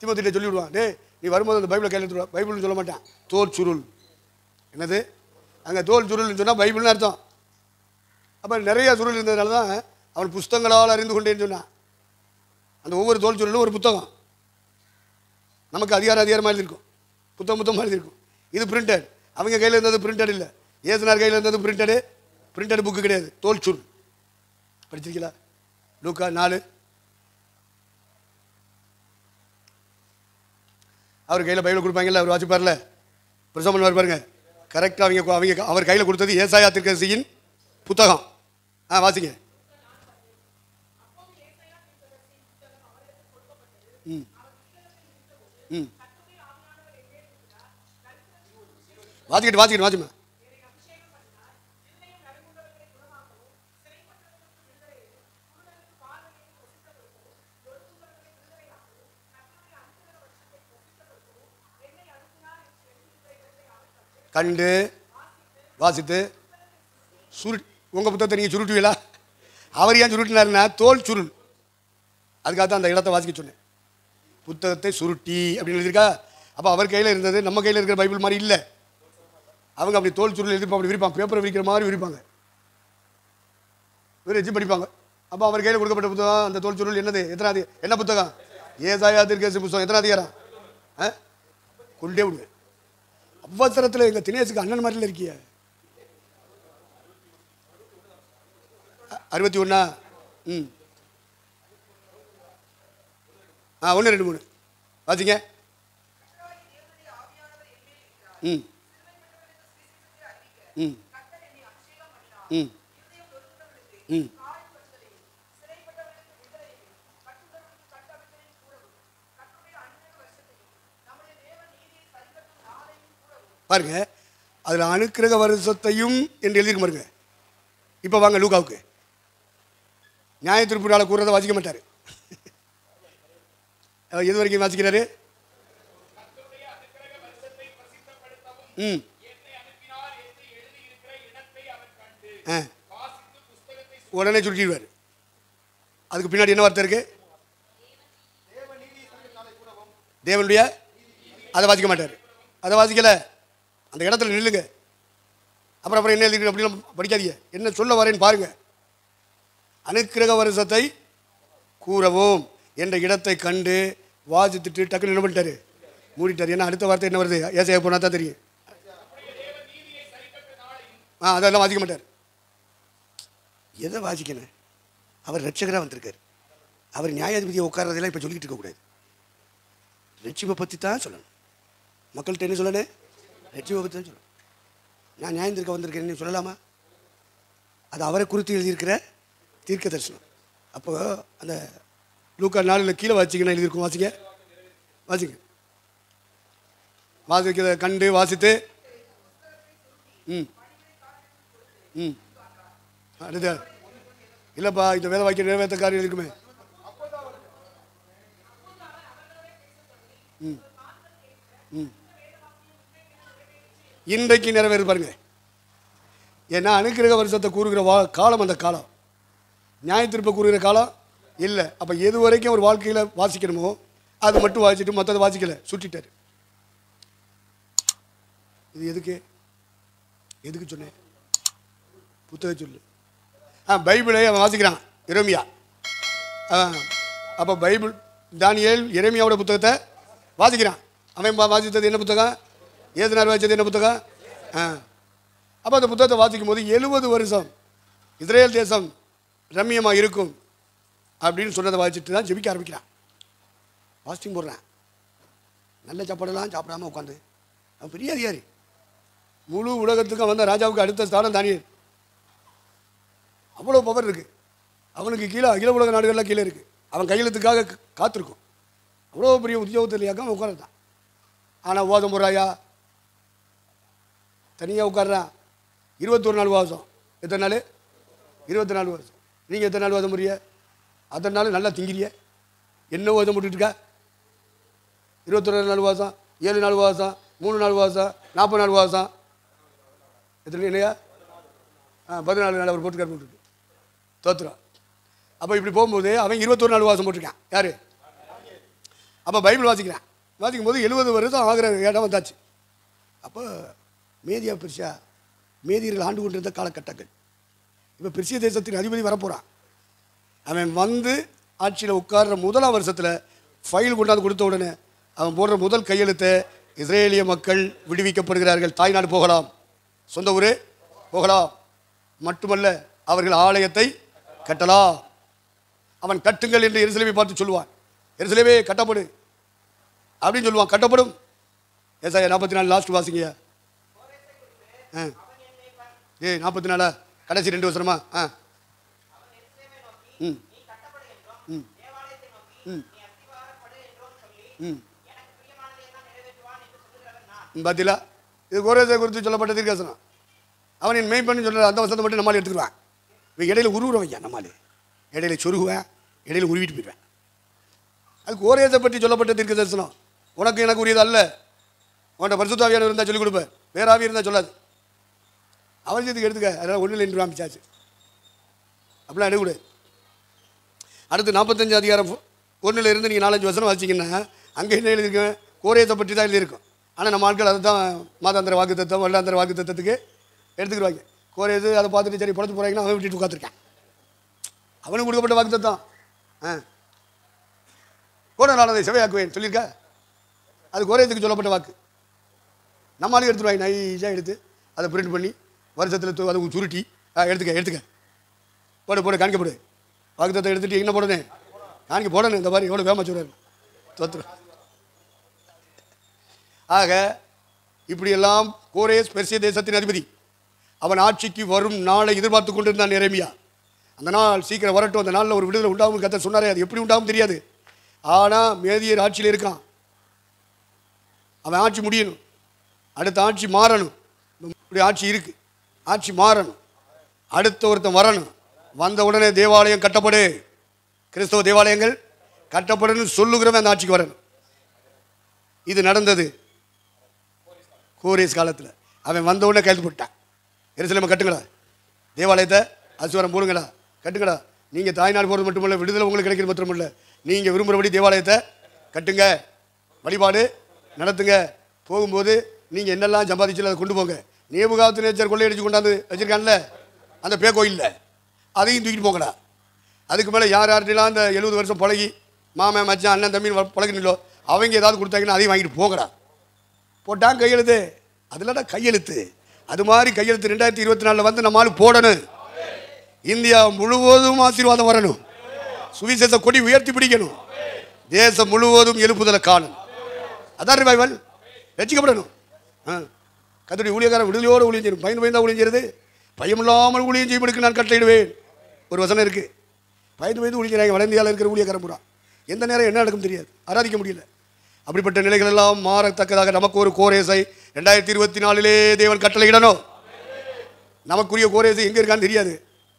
திமுத்திட்ட சொல்லிவிடுவான். டே நீ வரும்போது அந்த பைபிளை கையில் எடுத்துருவா பைபிள்னு சொல்ல மாட்டான். தோல் சுருள். என்னது? அங்கே தோல் சுருள்னு சொன்னால் பைபிள்னு அர்த்தம். அப்போ நிறைய சுருள் இருந்ததுனால தான் அவன் புஸ்தங்களால் அறிந்து கொண்டேன்னு சொன்னான். அந்த ஒவ்வொரு தோல் சுருளும் ஒரு புத்தகம். நமக்கு அதிகார அதிகாரம் மாதிரி இருக்கும் புத்தகம் புத்தகம் மாதிரி இருக்கும் இது பிரிண்டட் அவங்க கையில் இருந்தது பிரிண்டட் இல்லை. ஏசுனார் கையில் இருந்தது பிரிண்டடு பிரிண்டட் புக்கு கிடையாது. தோல் சுருள். படிச்சிருக்கீங்களா? லூக்கா நாலு. அவர் கையில் பைபிள் கொடுப்பாங்கல்ல அவர் வாசிப்பார்ல? பிரசவம் பண்ணுவார் பாருங்கள் கரெக்டாக அவங்க அவங்க அவர் கையில் கொடுத்தது ஏசாயா திருக்கசியின் புத்தகம். ஆ வாசிங்க. ம். ம். வாசிக்கிட்டு வாசிக்கிட்டு வாசிமா கண்டு வாசித்து சுரு உங்கள் புத்தகத்தை நீங்கள் சுருட்டுவீங்களா? அவர் ஏன் சுருட்டினாருன்னா தோல் சுருள். அதுக்காக தான் அந்த இடத்த வாசிக்க சொன்னேன். புத்தகத்தை சுருட்டி அப்படின்னு எழுதியிருக்கா? அப்போ அவர் கையில் இருந்தது நம்ம கையில் இருக்கிற பைபிள் மாதிரி இல்லை. அவங்க அப்படி தோல் சுருள் எழுதிப்போம் அப்படி விரிப்பாங்க. பேப்பரை விரிக்கிற மாதிரி விரிப்பாங்க. விரிச்சு படிப்பாங்க. அப்போ அவர் கையில் கொடுக்கப்பட்ட புத்தகம் அந்த தோல் சுருள் என்னது? எத்தனாவது என்ன புத்தகம்? ஏசாயா திருக்கேசி புத்தகம். எத்தனாவது அதிகாரம்? ஆ? கொண்டே விடுவேன் அவசரத்தில் எங்கள் தினேஷுக்கு அண்ணன் மாதிரில இருக்கிய. அ- அறுபத்தி ஒன்றா ம். ஆ ஒன்று ரெண்டு மூணு. பார்த்தீங்க ம். ம். ம். ம். பாருங்க. அதில் அனுக்கிரக வருஷத்தையும் என்று எழுதியிருக்க பாருங்க. இப்போ வாங்க லூகாவுக்கு. நியாய திருப்பூரால் கூறுறதை வாசிக்க மாட்டார். எது வரைக்கும் வாசிக்கிறாரு? ம். ஆ. உடனே சுருட்டிடுவார். அதுக்கு பின்னாடி என்ன வார்த்தை இருக்கு? தேவனுடைய அதை வாசிக்க மாட்டார். அதை வாசிக்கல? அந்த இடத்துல நில்லுங்க. அப்புறம் அப்புறம் என்ன எழுதி அப்படிலாம் படிக்காதீங்க. என்ன சொல்ல வரேன்னு பாருங்கள் அனுக்கிரக வருஷத்தை கூறவும் என்ற இடத்தை கண்டு வாசித்துட்டு டக்குன்னு என்ன பண்ணிட்டாரு? மூடிட்டார். ஏன்னா அடுத்த வார்த்தை என்ன வருது? ஏசையா போனால் தான் தெரியும். ஆ அதெல்லாம் வாசிக்க மாட்டார். எதை வாசிக்கணும்? அவர் ரட்சகராக வந்திருக்கார். அவர் நியாயாதிபதியை உட்கார்றதெல்லாம் இப்போ சொல்லிக்கிட்டு இருக்கக்கூடாது. ரட்சிப்பை பற்றி தான் சொல்லணும். மக்கள்கிட்ட என்ன சொல்லணும்? ரட்சிப்பை பற்றி நான் சொல்லணும் நான் நியாயந்திருக்க வந்திருக்கேன்னு சொல்லலாமா? அது அவரை குறித்து எழுதியிருக்கிற தீர்க்க தரிசனம். அப்போ அந்த லூக்கா நாளில் கீழே வாசிங்கன்னா எழுதியிருக்கோம். வாசிங்க. வாசிங்க. வாசிக்கிறத கண்டு வாசித்து. ம். ம். அடுத்த. இல்லைப்பா இந்த வேலை வாக்கிய நிறைவேற்ற காரியம் இருக்குமே. ம். ம். இன்றைக்கு நிறைவேறு பாருங்க. ஏன்னா அனுக்கிரக வருஷத்தை கூறுகிற வா காலம் அந்த காலம். நியாயத்திருப்பை கூறுகிற காலம் இல்லை. அப்போ எது வரைக்கும் ஒரு வாழ்க்கையில் வாசிக்கணுமோ அது மட்டும் வாசிட்டு மற்றதை வாசிக்கலை. சுட்டிட்டார். இது எதுக்கு? எதுக்கு சொன்னேன்? புத்தக சொல்லு. ஆ பைபிளை அவன் வாசிக்கிறான். இரமியா ஆ அப்போ பைபிள் தானியல் இரமியாவோட புத்தகத்தை வாசிக்கிறான். அவன் வா- வாசித்தது என்ன புத்தகம்? ஏதுனார் வாசித்தது என்ன புத்தகம்? ஆ. அப்போ அந்த புத்தகத்தை வாசிக்கும் போது எழுபது வருஷம் இஸ்ரேல் தேசம் ரம்மியமாக இருக்கும் அப்படின்னு சொன்னதை வாசிச்சுட்டு தான் ஜெபிக்க ஆரம்பிக்கிறான். வாசிட்டிங் போடுறேன். நல்ல சாப்பாடெல்லாம் சாப்பிடாம உட்காந்து. அவன் பெரிய அதிகாரி. முழு உலகத்துக்கும் வந்த ராஜாவுக்கு அடுத்த ஸ்தானம் தானியல். அவ்வளோ பவர் இருக்குது அவனுக்கு கீழே அகில உலக நாடுகள்லாம் கீழே இருக்குது அவன் கையெழுத்துக்காக காத்திருக்கும். அவ்வளோ பெரிய உத்தியோகத்தில் அவன் உட்கார்றான் ஆனால் ஓதம் போடுறாயா? தனியாக உட்கார்றான் இருபத்தொரு நாள் வாசம். எத்தனை நாள்? இருபத்தி நாலு வருஷம் நீங்கள் எத்தனை நாள் வாத முடிய அத்தனை நாள் நல்லா திங்கிறிய. என்ன வாதம் போட்டுட்டு இருக்கா இருபத்தொரு நாள் வாசம் ஏழு நாள் வாசம் மூணு நாள் வாசம் நாற்பது நாள் வாசம். எத்தனை இல்லையா? ஆ பதினாலு நாள் அவர் போட்டுக்கார் போட்டுருக்கு. தோத்துறான் அப்போ இப்படி போகும்போது அவன் இருபத்தொரு நாள் வாசம் போட்டிருக்கான். யார்? அப்போ பைபிள் வாசிக்கிறான். வாசிக்கும் போது எழுபது வருஷம் ஆகிற இடம் வந்தாச்சு? அப்போ மேதியா பெருசா மேதியர்கள் ஆண்டு கொண்டிருந்த காலகட்டங்கள். இப்போ பெருசிய தேசத்தின் அதிபதி வரப்போகிறான் அவன் வந்து ஆட்சியில் உட்கார்ற முதலாம் வருஷத்தில் ஃபைல் கொண்டாந்து கொடுத்த உடனே அவன் போடுற முதல் கையெழுத்தை இஸ்ரேலிய மக்கள் விடுவிக்கப்படுகிறார்கள். தாய்நாடு போகலாம். சொந்த ஊரே போகலாம். மட்டுமல்ல அவர்கள் ஆலயத்தை கட்டலாம். அவன் கட்டுங்கள் என்று எருசலேமை பார்த்து சொல்லுவான். எருசலேமே கட்டப்படு. அப்படின்னு சொல்லுவான். கட்டப்படும். ஏசாயா நாற்பத்தி நாலு லாஸ்ட் வாசிங்கய்யா ஆ. ஏய் நாற்பத்தி நாலா? கடைசி ரெண்டு வருஷமா ஆ. ம். ம். ம். ம். பார்த்தீங்களா இது கோரேசை குறித்து சொல்லப்பட்ட தீர்க்கசனம் அவன் என் மெயின் பண்ணி சொல்கிற அந்த வசத்தை மட்டும் நம்மளால் எடுத்துக்குவான் இவன் இடையில உருவுற வைக்க நம்மால். இடையில சொருகுவேன் இடையில உருவிட்டு போயிடுவேன். அது கோரேசை பற்றி சொல்லப்பட்ட தீர்க்க தரிசனம் உனக்கு எனக்கு உரியது அல்ல. உன்கிட்ட பரிசுத்தாவியான இருந்தால் சொல்லிக் கொடுப்பேன். வேற இருந்தால் சொல்லாது. அவசியத்துக்கு எடுத்துக்க? அதெல்லாம் ஒன்றில் என்று காமிச்சாச்சு. அப்படிலாம் எடுக்கக்கூடாது. அடுத்து நாற்பத்தஞ்சு அதிகாரம் ஒன்றில் இருந்து நீங்கள் நாலஞ்சு வசனம் வச்சிங்கன்னா அங்கே என்ன எழுதியிருக்கேன்? கோரியத்தை பற்றி தான் எழுதியிருக்கும். ஆனால் நம்ம ஆட்கள் அதை தான் மாதாந்திர வாக்கு தத்துவம் வருடாந்திர வாக்கு தத்துவத்துக்கு எடுத்துக்கிடுவாங்க கோரியது அதை பார்த்துட்டு சரி படத்து போகிறாங்கன்னா அவன் விட்டுட்டு உட்காந்துருக்கேன் அவனுக்கு கொடுக்கப்பட்ட வாக்கு தத்துவம் ஆ. கூட நாளதை செவையாக்குவேன் சொல்லியிருக்கா? அது கோரியத்துக்கு சொல்லப்பட்ட வாக்கு. நம்மளாலே எடுத்துருவாங்க. நைஸாக எடுத்து அதை பிரிண்ட் பண்ணி வருஷத்தில் அது சுருட்டி. ஆ எடுத்துக்க எடுத்துக்க. போடு போடு காணிக்கப்படு வாக்குத்தத்தை எடுத்துட்டு என்ன போடணும் காணிக்க போடணும் இந்த மாதிரி எவ்வளோ வேமா சொல்கிறாரு தோத்துரும் ஆக இப்படியெல்லாம் கோரேஸ் பெர்சிய தேசத்தின் அதிபதி. அவன் ஆட்சிக்கு வரும் நாளை எதிர்பார்த்து கொண்டிருந்தான் நிரமியா அந்த நாள் சீக்கிரம் வரட்டும் அந்த நாளில் ஒரு விடுதலை உண்டாகும் கதை சொன்னாரே அது எப்படி உண்டாகும் தெரியாது. ஆனால் மேதியர் ஆட்சியில் இருக்கான். அவன் ஆட்சி முடியணும். அடுத்த ஆட்சி மாறணும். இப்படி ஆட்சி இருக்குது ஆட்சி மாறணும். அடுத்த ஒருத்தன் வரணும். வந்த உடனே தேவாலயம் கட்டப்படு. கிறிஸ்தவ தேவாலயங்கள் கட்டப்படுன்னு சொல்லுகிறவன் அந்த ஆட்சிக்கு வரணும். இது நடந்தது. கோரிஸ் காலத்தில். அவன் வந்த உடனே கைது போட்டான் எருசலேமை கட்டுங்களா தேவாலயத்தை அசுவரம் போடுங்களா கட்டுங்களா நீங்கள் தாய்நாடு போகிறது மட்டுமல்ல விடுதலை உங்களுக்கு கிடைக்கிறது மட்டுமில்ல நீங்கள் விரும்புகிறபடி தேவாலயத்தை கட்டுங்க. வழிபாடு நடத்துங்க. போகும்போது நீங்கள் என்னெல்லாம் சம்பாதிச்சு அதை கொண்டு போங்க. நேபுகாத்து நேச்சர் கொள்ளையடிச்சு கொண்டாந்து வச்சுருக்கான்ல அந்த பே கோயிலில். அதையும் தூக்கிட்டு போங்கடா. அதுக்கு மேலே யார் யார்கிட்டலாம் அந்த எழுபது வருஷம் பழகி மாமன் மச்சான் அண்ணன் தம்பி பழகினோ அவங்க ஏதாவது கொடுத்தாங்கன்னா அதையும் வாங்கிட்டு போங்கடா. போட்டான் கையெழுத்து. அதில்டா கையெழுத்து. அது மாதிரி கையெழுத்து ரெண்டாயிரத்தி இருபத்தி நாலில் வந்து நம்ம ஆளு போடணும். இந்தியா முழுவதும் ஆசீர்வாதம் வரணும். சுவிசேஷ கொடி உயர்த்தி பிடிக்கணும். தேசம் முழுவதும் எழுப்புதலை காணும். அதான் ரிவைவல் ரசிக்கப்படணும் ஆ. கத்துடைய ஊழியக்காரன் விடுதலையோடு ஊழியம் செய்யணும் பயந்து பயந்தா ஊழியம் செய்யறது பயமில்லாமல் ஊழியம் செய்யும்படிக்கு நான் கட்டளையிடுவேன். ஒரு வசனம் இருக்குது பயந்து பயந்து ஊழியம் செய்கிறாங்க வட இந்தியாவில் இருக்கிற ஊழியக்காரன் பூரா. எந்த நேரம் என்ன நடக்கும் தெரியாது. ஆராதிக்க முடியல. அப்படிப்பட்ட நிலைகள் எல்லாம் மாறத்தக்கதாக நமக்கு ஒரு கோரேசை ரெண்டாயிரத்தி இருபத்தி நாலிலே தேவன் கட்டளையிடணும். நமக்குரிய கோரேசு எங்கே இருக்கான்னு தெரியாது.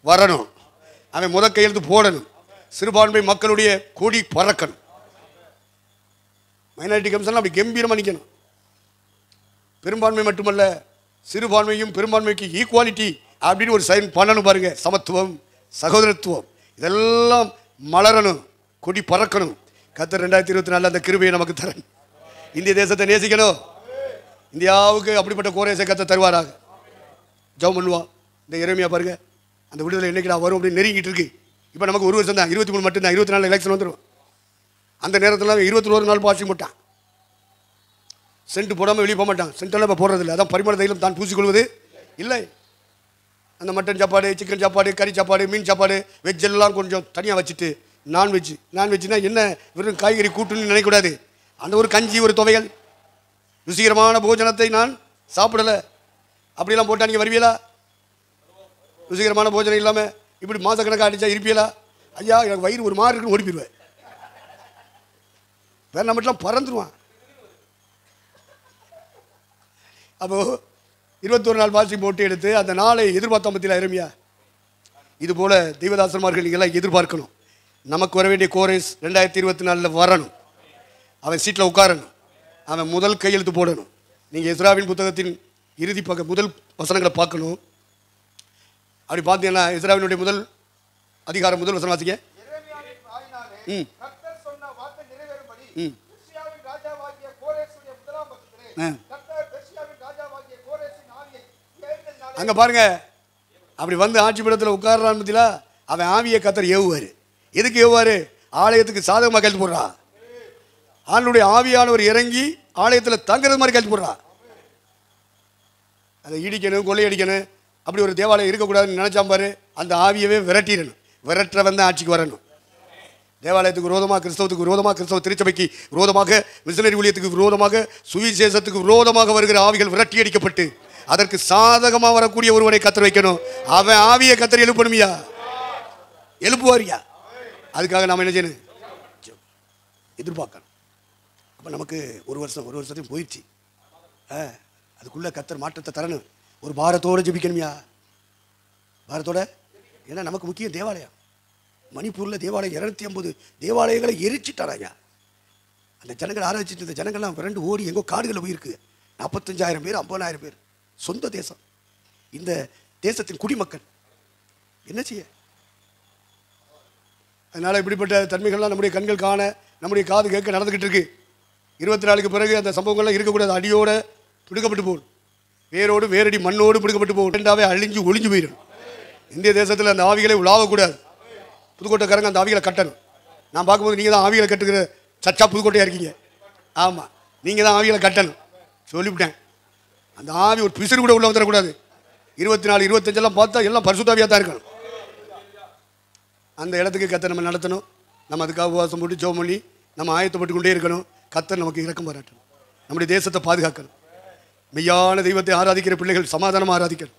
வரணும். அவன் முத கையெழுத்து போடணும். சிறுபான்மை மக்களுடைய கொடி பறக்கணும். மைனாரிட்டி கமிஷன் அப்படி கம்பீரமாக நிற்கணும் பெரும்பான்மை மட்டுமல்ல சிறுபான்மையும் பெரும்பான்மைக்கு ஈக்குவாலிட்டி அப்படின்னு ஒரு சைன் பண்ணணும் பாருங்கள் சமத்துவம் சகோதரத்துவம் இதெல்லாம் மலரணும் கொடி பறக்கணும். கத்தர் ரெண்டாயிரத்தி இருபத்தி நாலில் அந்த கிருபையை நமக்கு தரணும். இந்திய தேசத்தை நேசிக்கணும். இந்தியாவுக்கு அப்படிப்பட்ட கோரேசை கத்தை தருவாராக. ஜெபம் பண்ணுவான் இந்த இறைமையாக பாருங்க. அந்த விடுதலை என்னைக்கு வரும் அப்படின்னு நெருங்கிட்டு இருக்கு. இப்போ நமக்கு ஒரு வருஷம் தான் இருபத்தி மூணு மட்டும் தான் இருபத்தி நாலு எலெக்ஷன் வந்துடும் அந்த நேரத்தில் இருபத்தி ஒரு நாள் பாசிங் போட்டான். சென்ட் போடாமல் வெளியே போக மாட்டான் சென்டெல்லாம் இப்போ போடுறதில்ல. அதான் பரிமள தைலம் தான் பூசிக்கொள்வது. இல்லை. அந்த மட்டன் சாப்பாடு சிக்கன் சாப்பாடு கறி சாப்பாடு மீன் சாப்பாடு வெஜ் எல்லாம் கொஞ்சம் தனியாக வச்சுட்டு நான்வெஜ் நான்வெஜ்னால் என்ன? வெறும் காய்கறி கூட்டுன்னு நினைக்கக்கூடாது. அந்த ஒரு கஞ்சி ஒரு துவையல். ருசிகரமான போஜனத்தை நான் சாப்பிடலை. அப்படிலாம் போட்டால் நீங்கள் வருவீங்களா? ருசிகரமான போஜனம் இல்லாமல் இப்படி மாதக்கணக்காக அடித்தா இருப்பீங்களா? ஐயா எனக்கு வயிறு ஒரு மாதிரி இருக்குன்னு ஓடிப்பிடுவேன் வேற நம்மட்டெல்லாம் பறந்துருவான். அப்போ இருபத்தொரு நாள் வாசி போட்டு எடுத்து அந்த நாளை எதிர்பார்த்தோம் பற்றியில் அருமையா? இது போல தெய்வதாசன்மார்கள் நீங்களாம் எதிர்பார்க்கணும். நமக்கு வர வேண்டிய கோரேஸ் ரெண்டாயிரத்தி இருபத்தி நாலில் வரணும். அவன் சீட்டில் உட்காரணும். அவன் முதல் கையெழுத்து போடணும். நீங்கள் இஸ்ராவின் புத்தகத்தின் இறுதி பக்க முதல் வசனங்களை பார்க்கணும். அப்படி பார்த்தீங்கன்னா இஸ்ராவினுடைய முதல் அதிகாரம் முதல் வசனம் வாசிக்க ம். ம். அங்கே பாருங்க. அப்படி வந்து ஆட்சி பீடத்தில் உட்கார்றான் பத்திலா அவன் ஆவியை கத்தர் ஏவுவார். எதுக்கு ஏவுவார்? ஆலயத்துக்கு சாதகமாக கழித்து போடுறா. ஆளுடைய ஆவியானவர் இறங்கி ஆலயத்தில் தங்குறது மாதிரி கழித்து போடுறா. அதை இடிக்கணும் கொள்ளையடிக்கணும். அப்படி ஒரு தேவாலயம் இருக்கக்கூடாதுன்னு நினச்சாம் பாரு. அந்த ஆவியவே விரட்டிடணும். விரட்டுற வந்து ஆட்சிக்கு வரணும். தேவாலயத்துக்கு விரோதமாக கிறிஸ்தவத்துக்கு விரோதமாக கிறிஸ்தவ திருச்சபைக்கு விரோதமாக மிஷினரி ஊழியத்துக்கு விரோதமாக சுவிசேஷத்துக்கு விரோதமாக வருகிற ஆவிகள் விரட்டி அடிக்கப்பட்டு அதற்கு சாதகமாக வரக்கூடிய ஒருவனை கத்திர வைக்கணும். அவன் ஆவியை கத்தர் எழுப்பணுமியா? எழுப்புவாரியா? அதுக்காக நாம் என்ன செய்யணும்? எதிர்பார்க்கணும். அப்போ நமக்கு ஒரு வருஷம் ஒரு வருஷத்தையும் போயிடுச்சு. ஆ அதுக்குள்ளே கத்தர் மாற்றத்தை தரணும். ஒரு பாரத்தோடு ஜபிக்கணுமியா? பாரத்தோட? ஏன்னா நமக்கு முக்கியம் தேவாலயம். மணிப்பூரில் தேவாலயம் இரநூத்தி ஐம்பது தேவாலயங்களை எரிச்சிட்டாராங்க அந்த ஜனங்கள் ஆராய்ச்சிட்டு இருந்த ஜனங்கள்லாம் ரெண்டு ஓடி எங்கோ காடுகளில் போயிருக்கு. நாற்பத்தஞ்சாயிரம் பேர் ஐம்பதாயிரம் பேர். சொந்த தேசம். இந்த தேசத்தின் குடிமக்கள். என்ன செய்ய? அதனால் இப்படிப்பட்ட தன்மைகள்லாம் நம்முடைய கண்கள் காண நம்முடைய காது கேட்க நடந்துக்கிட்டு இருக்கு இருபத்தி நாலுக்கு பிறகு அந்த சம்பவங்கள்லாம் இருக்கக்கூடாது. அடியோடு பிடுக்கப்பட்டு போகணும் வேரோடு வேரடி மண்ணோடு பிடுக்கப்பட்டு போகும். ரெண்டாவே அழிஞ்சு ஒளிஞ்சு போயிடும். இந்திய தேசத்தில் அந்த ஆவிகளை உலாவக்கூடாது. புதுக்கோட்டைக்காரங்க அந்த ஆவிகளை கட்டணும். நான் பார்க்கும்போது நீங்கள் தான் ஆவிகளை கட்டுக்கிற சச்சா புதுக்கோட்டையாக இருக்கீங்க. ஆமாம் நீங்கள் தான் ஆவிகளை கட்டணும். சொல்லிவிட்டேன். அந்த ஆவி ஒரு பிசுறு கூட உள்ள வந்துடக்கூடாது. இருபத்தி நாலு இருபத்தஞ்செல்லாம் பார்த்தா எல்லாம் பரிசுத்தாவியாக தான் இருக்கணும் அந்த இடத்துக்கு கத்தை நம்ம நடத்தணும். நம்ம அதுக்காக உபவாசம் போட்டு ஜோம் பண்ணி நம்ம ஆயத்தப்பட்டு கொண்டே இருக்கணும். கத்தர் நமக்கு இறக்கம் பாராட்டணும். நம்முடைய தேசத்தை பாதுகாக்கணும். மெய்யான தெய்வத்தை ஆராதிக்கிற பிள்ளைகள் சமாதானமாக ஆராதிக்கணும்.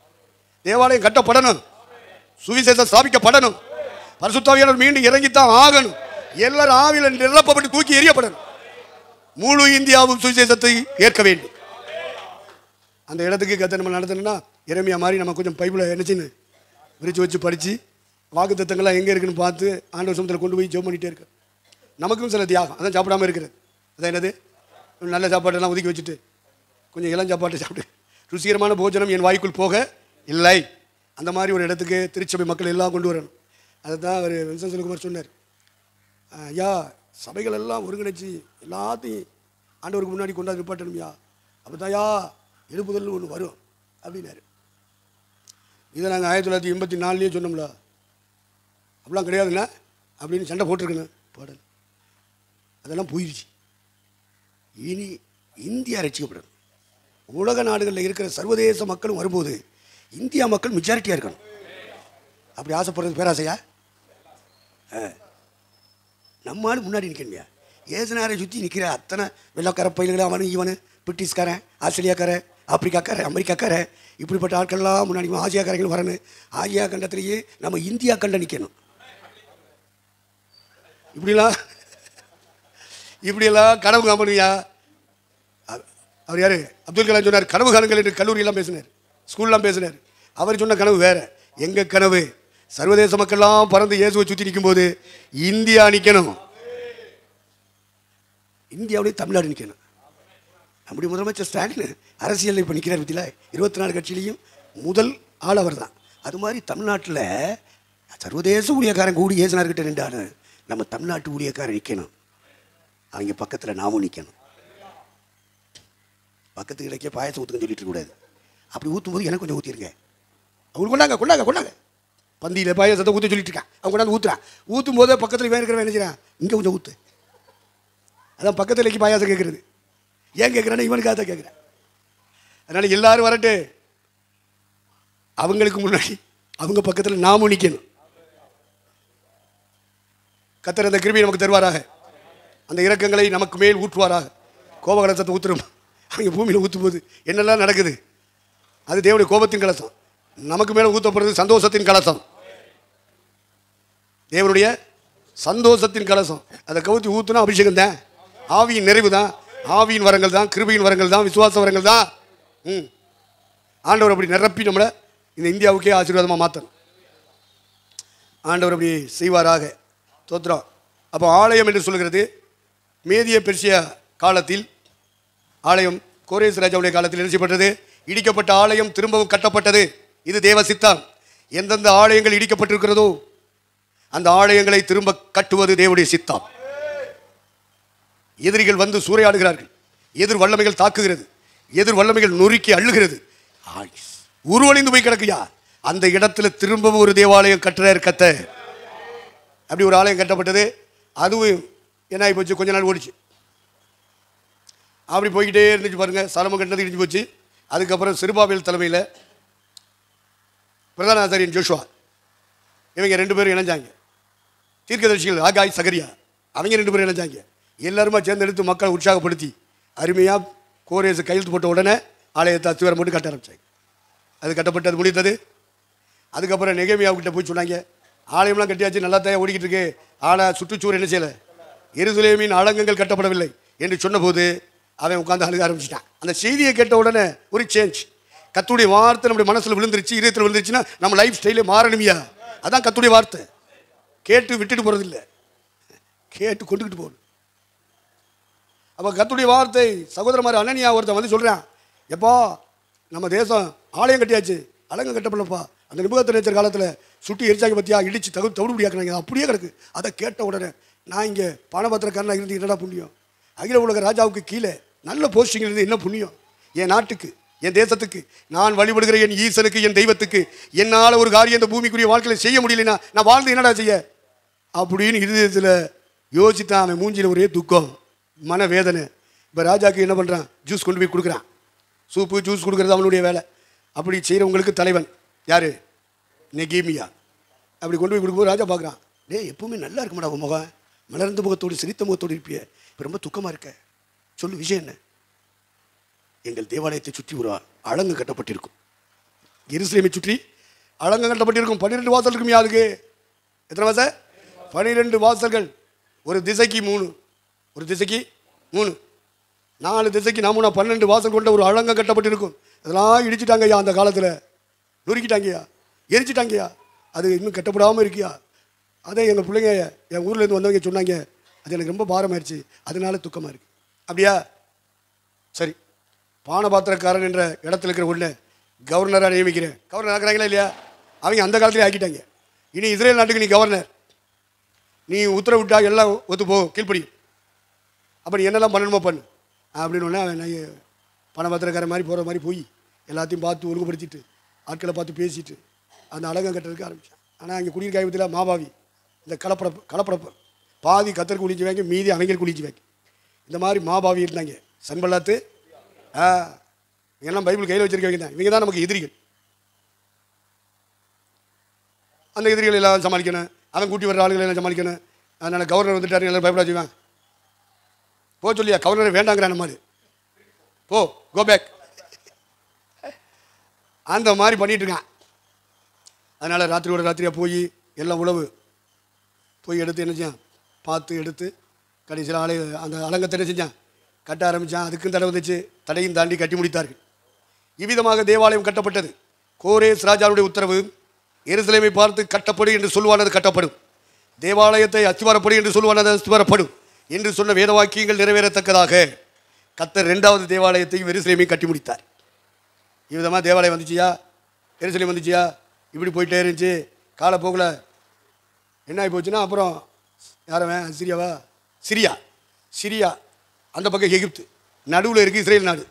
தேவாலயம் கட்டப்படணும். சுவிசேஷம் ஸ்தாபிக்கப்படணும். பரிசுத்தாவியாளர் மீண்டும் இறங்கித்தான் ஆகணும். எல்லாரும் ஆவியில் நிரப்பப்பட்டு தூக்கி எறியப்படணும். முழு இந்தியாவும் சுவிசேஷத்தை ஏற்க வேண்டும். அந்த இடத்துக்கு கத்தை நம்ம நடத்தணும்னா இறமையா மாதிரி நம்ம கொஞ்சம் பைபிளை என்ன விரித்து விரிச்சு வச்சு படித்து வாக்கு தத்தங்கள்லாம் எங்கே இருக்குன்னு பார்த்து ஆண்டவர் சமத்தில் கொண்டு போய் ஜெபம் பண்ணிகிட்டே இருக்கு நமக்கும் சில தியாகம். அதான் சாப்பிடாம இருக்கிறது. அதான் என்னது? நல்ல சாப்பாட்டெல்லாம் ஒதுக்கி வச்சுட்டு கொஞ்சம் இளம் சாப்பாட்டை சாப்பிட்டு ருசிகரமான போஜனம் என் வாய்க்குள் போக இல்லை. அந்த மாதிரி ஒரு இடத்துக்கு திருச்சபை மக்கள் எல்லாம் கொண்டு வரணும். அதை தான் அவர் வின்சன் செல்குமார் சொன்னார். ஐயா சபைகள் எல்லாம் எல்லாத்தையும் ஆண்டவருக்கு முன்னாடி கொண்டாந்து நிப்பாட்டணும்யா. அப்போதாயா எழுப்புதல் ஒன்று வரும் அப்படின்னாரு. இதை நாங்கள் ஆயிரத்தி தொள்ளாயிரத்தி எண்பத்தி நாலுலேயே சொன்னோம்ல. அப்படிலாம் கிடையாதுண்ணா அப்படின்னு சண்டை போட்டிருக்கணும் பாடல். அதெல்லாம் போயிடுச்சு இனி இந்தியா ரசிக்கப்படணும். உலக நாடுகளில் இருக்கிற சர்வதேச மக்களும் வரும்போது இந்தியா மக்கள் மெஜாரிட்டியாக இருக்கணும். அப்படி ஆசைப்படுறது பேராசையா? ஆ. நம்ம ஆள் முன்னாடி நிற்கணுமையா ஏசனாரை சுற்றி நிற்கிற அத்தனை வெள்ளக்கார பயில்கள் அவனு இவனு பிரிட்டிஷ்காரன் ஆஸ்திரேலியாக்காரன் ஆப்பிரிக்காக்காரன் அமெரிக்காக்காரன் இப்படிப்பட்ட ஆட்கள்லாம் முன்னாடி ஆசியாக்காரங்களும் வரணும் ஆசியா கண்டத்திலேயே நம்ம இந்தியா கண்ட நிற்கணும் இப்படிலாம் இப்படியெல்லாம் கனவு காமனியா? அவர் யார்? அப்துல் கலாம் சொன்னார் கனவு காணுங்கள் என்று கல்லூரியெல்லாம் பேசினார் ஸ்கூல்லாம் பேசினார். அவர் சொன்ன கனவு வேறு. எங்கள் கனவு? சர்வதேச மக்கள்லாம் பறந்து இயேசுவை சுற்றி நிற்கும்போது இந்தியா நிற்கணும் இந்தியாவுடைய தமிழ்நாடு நிற்கணும் நம்முடைய முதலமைச்சர் ஸ்டாலின் அரசியலில் இப்போ நிற்கிறார் பற்றியில் இருபத்தி நாலு கட்சியிலையும் முதல் ஆள் அவர் தான் அது மாதிரி தமிழ்நாட்டில் சர்வதேச ஊழியக்காரன் கூடி ஏசினார்கிட்ட நின்றாரு. நம்ம தமிழ்நாட்டு ஊழியக்காரன் நிற்கணும் அவங்க பக்கத்தில் நாமும் நிற்கணும் பக்கத்து கிடைக்க பாயசம் ஊற்றுன்னு சொல்லிட்டு இருக்கக்கூடாது அப்படி ஊற்றும் போது எனக்கு கொஞ்சம் ஊற்றிருங்க அவங்க கொண்டாங்க கொண்டாங்க கொண்டாங்க. பந்தியில் பாயசத்தை ஊற்ற சொல்லிட்டு இருக்கான். அவங்க கொண்டாந்து ஊற்றுறான் ஊற்றும் போதே பக்கத்தில் வேறு இருக்கிறவன் என்ன செய்றான் இங்கே கொஞ்சம் ஊற்று அதான் பக்கத்தில் பாயாசம் கேட்குறது ஏன் கேட்குறேன்னா இவனுக்காக தான் கேட்குறேன் அதனால் எல்லாரும் வரட்டு. அவங்களுக்கு முன்னாடி அவங்க பக்கத்தில் நாமும் நிற்கணும் கத்தர் அந்த கிருமியை நமக்கு தருவாராக. அந்த இரக்கங்களை நமக்கு மேல் ஊற்றுவாராக. கோபகலசத்தை ஊற்றுறோம் அவங்க பூமியில் ஊற்றும் போது என்னெல்லாம் நடக்குது? அது தேவனுடைய கோபத்தின் கலசம். நமக்கு மேலே ஊற்றப்படுறது சந்தோஷத்தின் கலசம். தேவனுடைய சந்தோஷத்தின் கலசம். அதை கவுத்தி ஊற்றுனா அபிஷேகம் தான் ஆவியின் நிறைவு தான் ஆவியின் வரங்கள் தான் கிருபையின் வரங்கள் தான் விசுவாச வரங்கள் தான். ம். ஆண்டவர் அப்படி நிரப்பி நம்மளை இந்த இந்தியாவுக்கே ஆசீர்வாதமாக மாற்றணும் ஆண்டவர் அப்படி செய்வாராக. தோத்திரம் அப்போ ஆலயம் என்று சொல்கிறது மேதிய பெர்சிய காலத்தில் ஆலயம் கோரேஸ் ராஜாவுடைய காலத்தில் என்ன செய்யப்பட்டது? இடிக்கப்பட்ட ஆலயம் திரும்பவும் கட்டப்பட்டது. இது தேவ சித்தம். எந்தெந்த ஆலயங்கள் இடிக்கப்பட்டிருக்கிறதோ அந்த ஆலயங்களை திரும்ப கட்டுவது தேவனுடைய சித்தம். எதிரிகள் வந்து சூறையாடுகிறார்கள். எதிர் வல்லமைகள் தாக்குகிறது. எதிர் வல்லமைகள் நொறுக்கி அள்ளுகிறது. உருவழிந்து போய் கிடக்குயா? அந்த இடத்துல திரும்பவும் ஒரு தேவாலயம் கட்டுறார் கத்த அப்படி ஒரு ஆலயம் கட்டப்பட்டது. அதுவும் என்ன ஆகி போச்சு? கொஞ்ச நாள் ஓடிச்சு. அப்படி போய்கிட்டே இருந்துச்சு பாருங்க. சலமம் கட்டினது இடிஞ்சு போச்சு. அதுக்கப்புறம் சிறுபாபேல் தலைமையில் பிரதான ஆசாரியன் ஜோஷுவா. இவங்க ரெண்டு பேரும் இணைஞ்சாங்க. தீர்க்கதரிசிகள் ஆகாய் சகரியா. அவங்க ரெண்டு பேரும் இணைஞ்சாங்க. எல்லாருமா சேர்ந்து எடுத்து மக்களை உற்சாகப்படுத்தி அருமையாக கோரேசு கையெழுத்து போட்ட உடனே ஆலயத்தை அத்துவரம் மட்டும் கட்ட ஆரம்பித்தாங்க அது கட்டப்பட்டு அது முடிந்தது. அதுக்கப்புறம் நெகமியாவுக்கிட்ட போய் சொன்னாங்க ஆலயம்லாம் கட்டியாச்சு நல்லா தான் ஓடிக்கிட்டு இருக்கு. ஆனால் சுற்றுச்சுவர் என்ன செய்யலை? எருசலேமின் அலங்கங்கள் கட்டப்படவில்லை. என்று சொன்னபோது அவன் உட்காந்து அழுக ஆரம்பிச்சிட்டான். அந்த செய்தியை கேட்ட உடனே ஒரு சேஞ்ச் கத்துடைய வார்த்தை நம்முடைய மனசில் விழுந்துருச்சு இதயத்தில் விழுந்துருச்சுன்னா நம்ம லைஃப் ஸ்டைலே மாறணுமியா? அதான் கத்துடைய வார்த்தை. கேட்டு விட்டுட்டு போகிறதில்ல கேட்டு கொண்டுக்கிட்டு போகணும். அப்போ கத்துடைய வார்த்தை சகோதர மாதிரி அனனியா ஒருத்தன் வந்து சொல்கிறான் எப்பா நம்ம தேசம் ஆலயம் கட்டியாச்சு அலங்கம் கட்டப்படலப்பா. அந்த நிபுகத்த நேச்சர் காலத்தில் சுட்டி எரிச்சாங்க பற்றியா இடிச்சு தகு தவிடுபடியாக்குறாங்க அது அப்படியே கிடக்கு. அதை கேட்ட உடனே நான் இங்கே பணபத்திரக்காரனாக இருந்து என்னடா புண்ணியம்? அகில உலக ராஜாவுக்கு கீழே நல்ல போஸ்டிங் இருந்து என்ன புண்ணியம்? என் நாட்டுக்கு என் தேசத்துக்கு நான் வழிபடுகிற என் ஈசனுக்கு என் தெய்வத்துக்கு என்னால் ஒரு காரியம் இந்த பூமிக்குரிய வாழ்க்கையில் செய்ய முடியலனா நான் வாழ்ந்து என்னடா செய்ய? அப்படின்னு இருதயத்தில் யோசித்தான் அவன் மூஞ்சியில் ஒரே துக்கம். மன வேதனை இப்போ ராஜாக்கு என்ன பண்ணுறான் ஜூஸ் கொண்டு போய் கொடுக்குறான். சூப்பு ஜூஸ் கொடுக்குறது அவனுடைய வேலை. அப்படி செய்கிறவங்களுக்கு தலைவன். யார்? நெகீமியா. அப்படி கொண்டு போய் கொடுக்கும்போது ராஜா பார்க்குறான் டே எப்பவுமே நல்லா இருக்குமாடா உன் முகம்? மலர்ந்த முகத்தோடு சிரித்த முகத்தோடு இருப்பிய. இப்போ ரொம்ப துக்கமாக இருக்க. சொல்லு விஷயம் என்ன? எங்கள் தேவாலயத்தை சுற்றி ஒரு அழங்கு கட்டப்பட்டிருக்கும். எருசலேமை சுற்றி அலங்கு கட்டப்பட்டிருக்கும். பன்னிரெண்டு வாசல் இருக்கும் யாருக்கு எத்தனை வாசல்? பன்னிரெண்டு வாசல்கள். ஒரு திசைக்கு மூணு. ஒரு திசைக்கு மூணு. நாலு திசைக்கு நாமூனா பன்னெண்டு வாசல் கொண்ட ஒரு அலங்கம் கட்டப்பட்டிருக்கும். அதெல்லாம் இடிச்சிட்டாங்கய்யா அந்த காலத்தில். நொறுக்கிட்டாங்கய்யா. எரிச்சிட்டாங்கய்யா. அது இன்னும் கட்டப்படாமல் இருக்கியா? அதே எங்கள் பிள்ளைங்க என் ஊர்லேருந்து வந்தவங்க சொன்னாங்க. அது எனக்கு ரொம்ப பாரமாயிருச்சு. அதனால துக்கமாக இருக்கு. அப்படியா? சரி. பானபாத்திரக்காரன் என்ற இடத்துல இருக்கிற ஒன்று கவர்னராக நியமிக்கிறேன். கவர்னர் ஆக்குறாங்களா இல்லையா? அவங்க அந்த காலத்திலே ஆக்கிட்டாங்க. இனி இஸ்ரேல் நாட்டுக்கு நீ கவர்னர் நீ உத்தரவிட்டா எல்லாம் ஒத்து போ கீழ்ப்படி அப்போ நீ என்னெல்லாம் பண்ணணுமோ பண்ணு. அப்படின்னு உடனே அவன் பணம் பணபத்திரக்காரன் மாதிரி போகிற மாதிரி போய் எல்லாத்தையும் பார்த்து ஒழுங்குபடுத்திட்டு ஆட்களை பார்த்து பேசிட்டு அந்த அழகம் கட்டுறதுக்கு ஆரம்பித்தான் ஆனால் அங்கே குடியிருக்க காய்பத்தில் மாபாவி இந்த கலப்படப்பு கலப்படப்பு பாதி கத்தருக்கு குளிச்சுவாங்க மீதி அவங்களுக்கு குளிச்சுவாங்க இந்த மாதிரி மாபாவி இருந்தாங்க. சண்பல்லாத்து ஆ இவங்கெல்லாம் பைபிள் கையில் வச்சுருக்கவங்க தான். இவங்க தான் நமக்கு எதிரிகள். அந்த எதிரிகள் எல்லாம் சமாளிக்கணும். அவன் கூட்டி வர்ற ஆளுகளை எல்லாம் சமாளிக்கணும். அதனால் கவர்னர் வந்துட்டாரு எல்லாரும் பயப்பட வச்சுவான் போ சொல்லியா கவர்னர் வேண்டாங்கிறான் மாதிரி. போ கோ பேக் அந்த மாதிரி பண்ணிட்டு இருக்கான். அதனால் ராத்திரியோட ராத்திரியாக போய் எல்லாம் உழவு போய் எடுத்து என்ன செஞ்சான்? பார்த்து எடுத்து கடைசியில் ஆலை அந்த அலங்கத்தை என்ன செஞ்சான்? கட்ட ஆரம்பித்தான் அதுக்கும் தடை வந்துச்சு. தடையும் தாண்டி கட்டி முடித்தார்கள். இவ்விதமாக தேவாலயம் கட்டப்பட்டது. கோரேஸ் ராஜாவுடைய உத்தரவு எருசலேமை பார்த்து கட்டப்படும் என்று சொல்லுவானது கட்டப்படும். தேவாலயத்தை அஸ்திவாரப்படு என்று சொல்லுவானது அஸ்திவாரப்படும். என்று சொன்ன வேத வாக்கியங்கள் நிறைவேறத்தக்கதாக கத்தர் ரெண்டாவது தேவாலயத்தையும் எருசலேமையும் கட்டி முடித்தார். இவ்விதமாக தேவாலயம் வந்துச்சியா? எருசலேம் வந்துச்சியா? இப்படி போயிட்டே இருந்துச்சு. காலப்போக்கில் என்ன ஆகி போச்சுன்னா அப்புறம் யாரவன் சிரியாவா? சிரியா. சிரியா. அந்த பக்கம் எகிப்து. நடுவில் இருக்குது இஸ்ரேல் நாடு.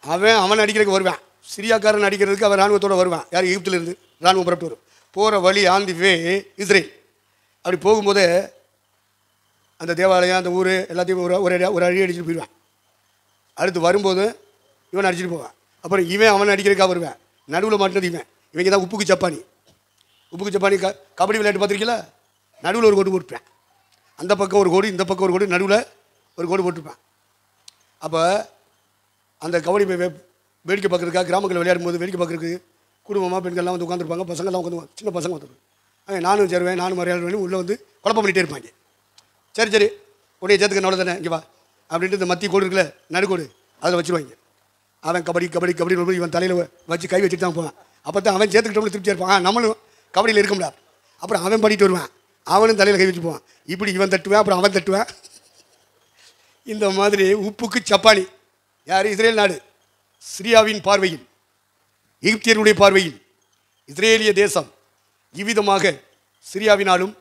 அவன் அவன் அடிக்கிறதுக்கு வருவான். சிரியாக்காரன் அடிக்கிறதுக்கு அவன் ராணுவத்தோட வருவான். யார்? எகிப்துல இராணுவம் ராணுவம் புறப்பட்டு வரும். போகிற வழி ஆந்தி வே இஸ்ரேல். அப்படி போகும்போது அந்த தேவாலயம் அந்த ஊர் எல்லாத்தையும் ஒரு ஒரு அடி- ஒரு அடி அடிச்சுட்டு போயிடுவான். அடுத்து வரும்போது இவன் அடிச்சுட்டு போவான். அப்புறம் இவன் அவன் அடிக்கிறதுக்காக வருவேன். நடுவில் மாட்டினது இவன். இவங்க தான் உப்புக்கு சப்பானி. உப்புக்கு சப்பானி க கபடி விளையாட்டு பார்த்துருக்கீங்களா? நடுவில் ஒரு கோடு போட்டுப்பேன் அந்த பக்கம் ஒரு கோடு இந்த பக்கம் ஒரு கோடு நடுவில் ஒரு கோடு போட்டுருப்பேன். அப்போ அந்த கபடி வேடிக்கை பார்க்குறதுக்கா கிராமங்களில் விளையாடும் போது வேடிக்கை பார்க்குறதுக்கு குடும்பமாக பெண்கள்லாம் வந்து உட்காந்துருப்பாங்க பசங்கள்லாம் உட்காந்து சின்ன பசங்க வந்துருப்பாங்க நானும் சேருவேன் நானும் மரியாதை உள்ளே வந்து குழப்பம் பண்ணிகிட்டே இருப்பாங்க. சரி சரி. உடைய சேர்த்துக்க நோட தானே? இங்கே வா. அப்படின்ட்டு இந்த மத்திய கோடு இருக்குல்ல நடுக்கோடு அதில் வச்சுருவாங்க. அவன் கபடி கபடி கபடி ரொம்ப இவன் தலையில் வச்சு கை வச்சுட்டு தான் போவான். அப்போ தான் அவன் சேர்த்துக்கிட்டவங்க திருப்தியாக இருப்பான். நம்மளும் கபடியில் இருக்க முடியாது. அப்புறம் அவன் பண்ணிட்டு வருவான். அவனும் தலையில் கை வச்சு போவான். இப்படி இவன் தட்டுவேன் அப்புறம் அவன் தட்டுவேன். இந்த மாதிரி உப்புக்கு சப்பானி. யார்? இஸ்ரேல் நாடு. சிரியாவின் பார்வையில் எகிப்தியருடைய பார்வையில் இஸ்ரேலிய தேசம். இவ்விதமாக சிரியாவினாலும்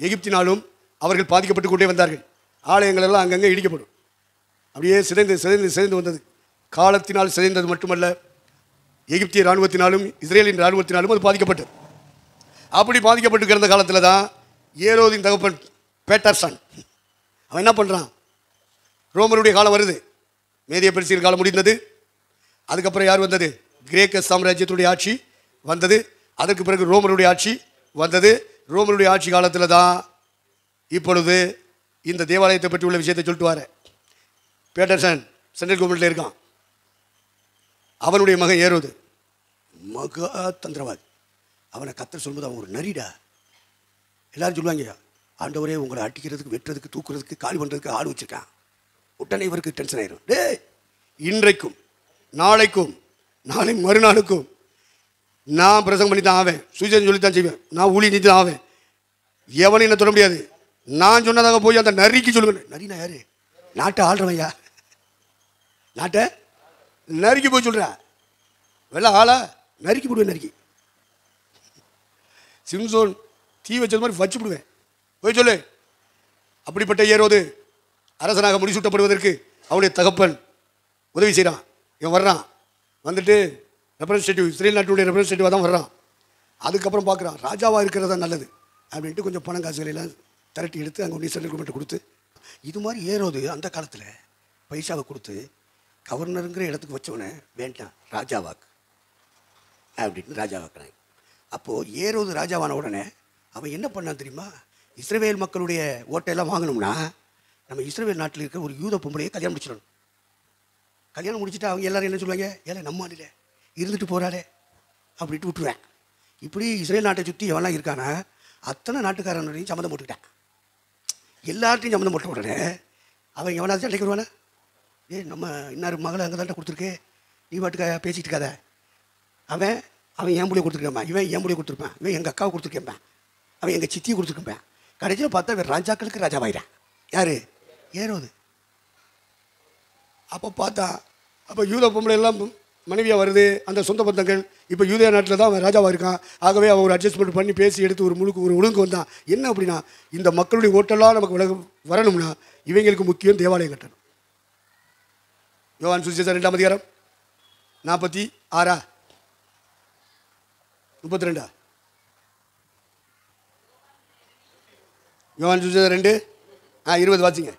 எகிப்தினாலும் அவர்கள் பாதிக்கப்பட்டு கொண்டே வந்தார்கள். ஆலயங்கள் எல்லாம் அங்கங்கே இடிக்கப்படும். அப்படியே சிதைந்து சிதைந்து சிதைந்து வந்தது. காலத்தினால் சிதைந்தது மட்டுமல்ல எகிப்திய இராணுவத்தினாலும் இஸ்ரேலின் இராணுவத்தினாலும் அது பாதிக்கப்பட்டது. அப்படி பாதிக்கப்பட்டு கிடந்த காலத்தில் தான் ஏரோதின் தகப்பன் பேட்டர்சன் அவன் என்ன பண்ணுறான் ரோமருடைய காலம் வருது. மேதிய பெருசியர் காலம் முடிந்தது. அதுக்கப்புறம் யார் வந்தது? கிரேக்க சாம்ராஜ்யத்துடைய ஆட்சி வந்தது. அதற்கு பிறகு ரோமருடைய ஆட்சி வந்தது. ரோமருடைய ஆட்சி காலத்தில் தான் இப்பொழுது இந்த தேவாலயத்தை பற்றி உள்ள விஷயத்தை சொல்லிட்டு வார பேட்டர்சன் சென்ட்ரல் கவர்மெண்ட்டில் இருக்கான். அவனுடைய மகன் ஏறுவது. மகா தந்திரவாதி. அவனை கத்தர் சொல்லும்போது அவன் ஒரு நரிடா. எல்லாரும் சொல்லுவாங்க ஆண்டவரே உங்களை அடிக்கிறதுக்கு வெட்டுறதுக்கு தூக்குறதுக்கு காலி பண்ணுறதுக்கு ஆள் வச்சிருக்கான். உடனே இவருக்கு டென்ஷன் ஆயிரும். டேய் இன்றைக்கும் நாளைக்கும் நாளை மறுநாளுக்கும் நான் பிரசங்கம் பண்ணி தான் ஆவேன். சுயசன் சொல்லி தான் செய்வேன். நான் ஊழி நின்று தான் ஆவேன். எவனையும் என்ன சொல்ல முடியாது. நான் சொன்னதாக போய் அந்த நரிக்கு சொல்லுங்க. நரினா யாரு? நாட்டை ஆள்றவையா நாட்டை? நரிக்கு போய் சொல்கிறா வெள்ள ஆளா? நரிக்கு போடுவேன் நரிக்கு. சிம்சோன் தீ வச்சது மாதிரி வச்சு விடுவேன் போய் சொல்லு. அப்படிப்பட்ட ஏரோது அரசனாக முடிசூட்டப்படுவதற்கு அவனுடைய தகப்பன் உதவி செய்கிறான் இவன் வர்றான். வந்துட்டு ரெப்ரசன்டேட்டிவ் இஸ்ரேல் நாட்டுடைய ரெப்ரசன்டேட்டிவாக தான் வர்றான். அதுக்கப்புறம் பார்க்குறான் ராஜாவாக இருக்கிறது தான் நல்லது. அப்படின்ட்டு கொஞ்சம் பணம் காசுகளெல்லாம் திரட்டி எடுத்து அங்கே ஒன்று சென்ட்ரல் கவர்மெண்ட் கொடுத்து இது மாதிரி ஏறோது அந்த காலத்தில் பைசாவை கொடுத்து கவர்னருங்கிற இடத்துக்கு வச்சவனே வேண்டாம் ராஜாவாக்கு அப்படின்னு ராஜாவாக்குறாங்க அப்போது ஏரோது ராஜாவான உடனே அவன் என்ன பண்ணான் தெரியுமா? இஸ்ரேல் மக்களுடைய ஓட்டையெல்லாம் வாங்கினோம்னா நம்ம இஸ்ரேல் நாட்டில் இருக்கிற ஒரு யூத பொம்பளையை கல்யாணம் முடிச்சிடணும். கல்யாணம் முடிச்சுட்டு அவங்க எல்லோரும் என்ன சொல்லுவாங்க? ஏழை நம்ம ஆளுல இருந்துட்டு போகிறாளே அப்படின்ட்டு விட்டுருவேன் இப்படி இஸ்ரேல் நாட்டை சுற்றி எவன்லாம் இருக்கானா அத்தனை நாட்டுக்காரனையும் சம்மந்தம் போட்டுக்கிட்டேன். எல்லார்ட்டையும் சம்மந்தம் போட்ட உடனே அவன் எவனாவது சண்டைக்கு வருவானா? ஏ நம்ம இன்னார் மகளை அங்கே தான்டா கொடுத்துருக்கு. நீ பாட்டுக்க பேசிக்கிட்டு இருக்காத. அவன் அவன் என் புள்ளைய கொடுத்துருக்கான் இவன் என் புள்ளைய கொடுத்துருப்பான். இவன் எங்கள் அக்காவை கொடுத்துருக்கேன் அவன் எங்கள் சித்தியை கொடுத்துருக்கேன் கடைசியில் பார்த்தா இவன் ராஜாக்களுக்கு ராஜாவாயிறான் யார்? ஏரோது அப்போ பார்த்தா அப்போ யூத பொம்பளை எல்லாம் மனைவியாக வருது அந்த சொந்த பந்தங்கள் இப்போ யூதயா நாட்டில் தான் அவன் ராஜாவாக இருக்கான். ஆகவே அவன் ஒரு அட்ஜஸ்ட்மெண்ட் பண்ணி பேசி எடுத்து ஒரு முழுக்கு ஒரு ஒழுங்கு வந்தான். என்ன அப்படின்னா இந்த மக்களுடைய ஓட்டெல்லாம் நமக்கு விலக வரணும்னா இவங்களுக்கு முக்கியம் தேவாலயம் கட்டணும். யோகான் சுவிசேஷம் ரெண்டாம் அதிகாரம் நாற்பத்தி ஆறா? முப்பத்தி ரெண்டா யோகான் சுவிசேஷம் ரெண்டு ஆ இருபது வாச்சிங்க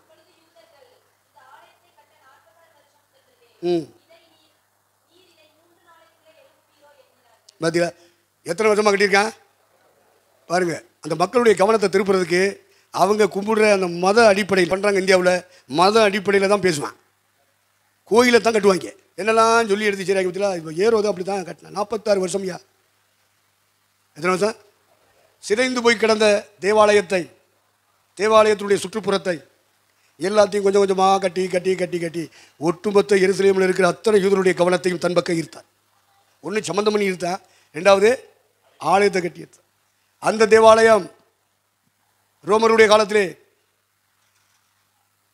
ம். பார்த்தீங்களா எத்தனை வருஷமாக கட்டியிருக்கான்? பாருங்கள் அந்த மக்களுடைய கவனத்தை திருப்புறதுக்கு அவங்க கும்பிடுற அந்த மத அடிப்படையில் பண்ணுறாங்க இந்தியாவில் மத அடிப்படையில் தான் பேசுவான். கோயிலை தான் கட்டுவாங்க. என்னெல்லாம் சொல்லி எடுத்து சரியாகி பற்றில இப்போ ஏரோது அப்படி தான் கட்டினேன். நாற்பத்தாறு வருஷம்யா எத்தனை வருஷம்? சிதைந்து போய் கிடந்த தேவாலயத்தை தேவாலயத்தினுடைய சுற்றுப்புறத்தை எல்லாத்தையும் கொஞ்சம் கொஞ்சமாக கட்டி கட்டி கட்டி கட்டி ஒட்டுமொத்த எருசலேமில் இருக்கிற அத்தனை யூதனுடைய கவனத்தையும் தன் பக்கம் ஈர்த்தான். ஒன்று சம்மந்தம் பண்ணி ஈர்த்தான் ரெண்டாவது ஆலயத்தை கட்டியது அந்த தேவாலயம் ரோமருடைய காலத்திலே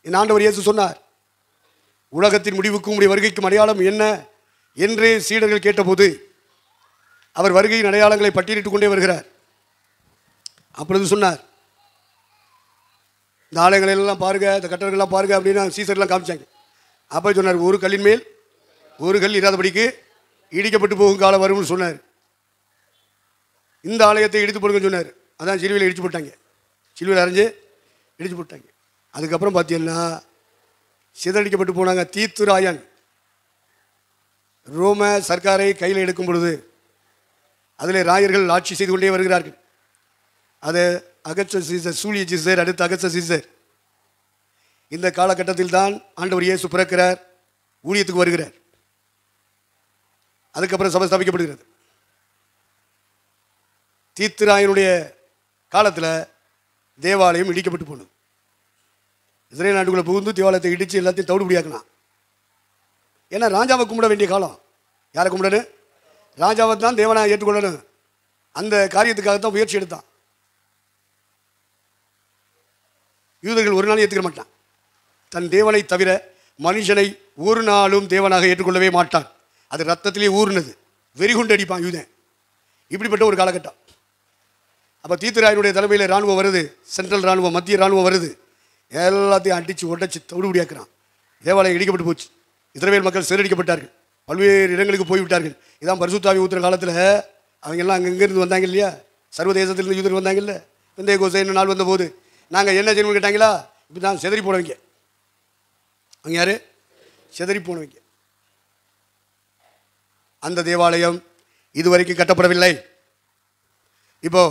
என் ஆண்டவர் இயேசு சொன்னார் உலகத்தின் முடிவுக்கும் உடைய வருகைக்கும் அடையாளம் என்ன என்று சீடர்கள் கேட்டபோது அவர் வருகையின் அடையாளங்களை பட்டியலிட்டுக் கொண்டே வருகிறார். அப்பொழுது சொன்னார் இந்த ஆலயங்களை எல்லாம் பாருங்க இந்த கட்டடங்கள்லாம் பாருங்க அப்படின்னு சீசர்லாம் காமிச்சாங்க. அப்போ சொன்னார் ஒரு கல்லின் மேல் ஒரு கல் இராதபடிக்கு இடிக்கப்பட்டு போகும் காலம் வரும்னு சொன்னார். இந்த ஆலயத்தை இடித்து போடுங்கன்னு சொன்னார். அதான் சிலுவையில் இடிச்சு போட்டாங்க. சிலுவையில் அரைஞ்சு இடிச்சு போட்டாங்க. அதுக்கப்புறம் பார்த்தீங்கன்னா சிதறடிக்கப்பட்டு போனாங்க தீத்துராயன் ரோம சர்க்காரை கையில் எடுக்கும் பொழுது அதில் ராயர்கள் ஆட்சி செய்து கொண்டே வருகிறார்கள். அது அகச்ச சீசர் சூழிய சீசர் அடுத்து அகச்ச சீசர். இந்த காலகட்டத்தில் தான் ஆண்டவர் இயேசு பிறக்கிறார் ஊழியத்துக்கு வருகிறார். அதுக்கப்புறம் சபை ஸ்தாபிக்கப்படுகிறது. தீத்துராயனுடைய காலத்தில் தேவாலயம் இடிக்கப்பட்டு போனது. இஸ்ரேல் நாட்டுக்குள்ளே புகுந்து தேவாலயத்தை இடித்து எல்லாத்தையும் தவிடுபடியாக்கினான் ஏன்னா ராஜாவை கும்பிட வேண்டிய காலம். யாரை கும்பிடணும் ராஜாவை தான் தேவனை ஏற்றுக்கொள்ளணும். அந்த காரியத்துக்காக தான் முயற்சி எடுத்தான். யூதர்கள் ஒரு நாள் ஏற்றுக்க மாட்டான். தன் தேவனை தவிர மனுஷனை ஒரு நாளும் தேவனாக ஏற்றுக்கொள்ளவே மாட்டான். அது ரத்தத்திலே வெறி வெறிகுண்டு அடிப்பான் யூதன். இப்படிப்பட்ட ஒரு காலகட்டம். அப்போ தீத்துராயனுடைய தலைமையில் இராணுவம் வருது. சென்ட்ரல் இராணுவம் மத்திய இராணுவம் வருது. எல்லாத்தையும் அடித்து உடைச்சி தொடுபடியாக்குறான் தேவாலயம் இடிக்கப்பட்டு போச்சு. இஸ்ரவேல் மக்கள் சிறடிக்கப்பட்டார்கள் பல்வேறு இடங்களுக்கு போய்விட்டார்கள். இதான் பரிசுத்தாவி ஊத்துற காலத்தில் அவங்க எல்லாம் வந்தாங்க இல்லையா? சர்வதேசத்திலிருந்து யூதர் வந்தாங்கல்ல? இந்த கோசைன்னு நாள் வந்தபோது நாங்கள் என்ன செய்யணும்னு கேட்டாங்களா? இப்படி தான் செதறி போனவங்க. அவங்க யார்? செதறி போனவங்க. அந்த தேவாலயம் இதுவரைக்கும் கட்டப்படவில்லை. இப்போ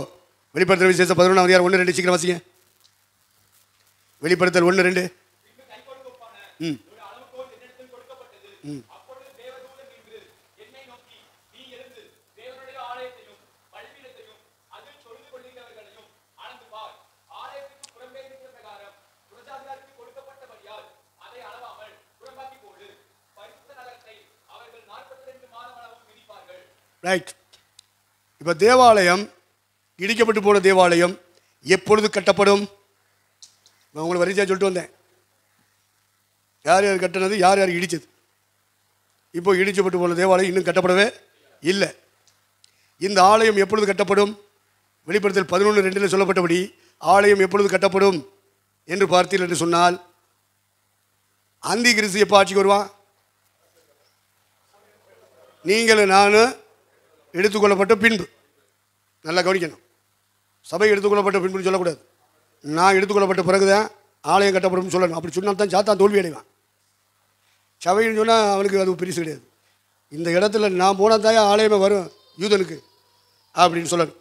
வெளிப்படுத்தல் விசேஷம் பதினொன்றாம் அதிகாரம் ஒன்று ரெண்டு சீக்கிரம் வாசிங்க. வெளிப்படுத்தல் ஒன்று ரெண்டு. ம். ம் தேவதூதன் நின்று என்னை நோக்கி நீ எழுந்து தேவனுடைய ஆலயத்தையும் பலிபீடத்தையும் அதில் தொழுது கொள்கிறவர்களையும் அளந்து பார் ஆலயத்துக்கு புறம்பே இருக்கிற பிரகாரம் புரஜாதிகாருக்கு கொடுக்கப்பட்டபடியால் அதை அளவாமல் புறம்பாக்கி போடு பரிசுத்த நகரத்தை அவர்கள் நாற்பத்தி ரெண்டு மாதம் அளவும் மிதிப்பார்கள் ரைட் இப்போ தேவாலயம் இடிக்கப்பட்டு போன தேவாலயம் எப்பொழுது கட்டப்படும்? நான் உங்களை வரிசையாக சொல்லிட்டு வந்தேன். யார் யார் கட்டினது யார் யார் இடிச்சது? இப்போ இடிக்கப்பட்டு போன தேவாலயம் இன்னும் கட்டப்படவே இல்லை. இந்த ஆலயம் எப்பொழுது கட்டப்படும்? வெளிப்படுத்தல் பதினொன்று ரெண்டில் சொல்லப்பட்டபடி ஆலயம் எப்பொழுது கட்டப்படும் என்று பார்த்தீர்கள் என்று சொன்னால் அந்தி கிறிஸ்து எப்போ ஆட்சிக்கு வருவான்? நீங்களும் நானும் எடுத்துக்கொள்ளப்பட்ட பின்பு. நல்லா கவனிக்கணும். சபை எடுத்துக்கொள்ளப்பட்ட பின்புன்னு சொல்லக்கூடாது. நான் எடுத்துக்கொள்ளப்பட்ட பிறகுதான் ஆலயம் கட்டப்படும் சொல்லணும். அப்படி சொன்னால் தான் சாத்தான் தோல்வி அடைவான். சபைன்னு சொன்னால் அவனுக்கு அது பெருசு கிடையாது. இந்த இடத்துல நான் போனால் தான் ஆலயமே வரும் யூதனுக்கு அப்படின்னு சொல்லணும்.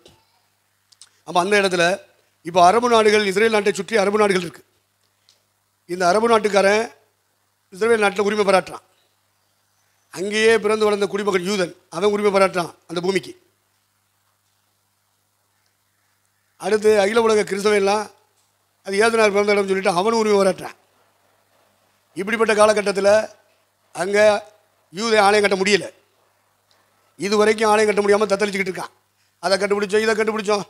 அப்போ அந்த இடத்துல இப்போ அரபு நாடுகள் இஸ்ரேல் நாட்டை சுற்றி அரபு நாடுகள் இருக்குது இந்த அரபு நாட்டுக்காரன் இஸ்ரேல் நாட்டில் உரிமை பாராட்டுறான். அங்கேயே பிறந்து வளர்ந்த குடிமகன் யூதன் அவன் உரிமை பாராட்டான் அந்த பூமிக்கு. அடுத்து அகில உலக கிறிஸ்தவன் எல்லாம் அது ஏதனார் பிறந்த இடம்னு சொல்லிட்டு அவனும் உரிமை பாராட்டான் இப்படிப்பட்ட காலகட்டத்தில் அங்கே யூதை ஆலயம் கட்ட முடியல. இது வரைக்கும் ஆலயம் கட்ட முடியாமல் தத்தளிச்சுக்கிட்டு இருக்கான். அதை கண்டுபிடிச்சோம் இதை கண்டுபிடிச்சோம்.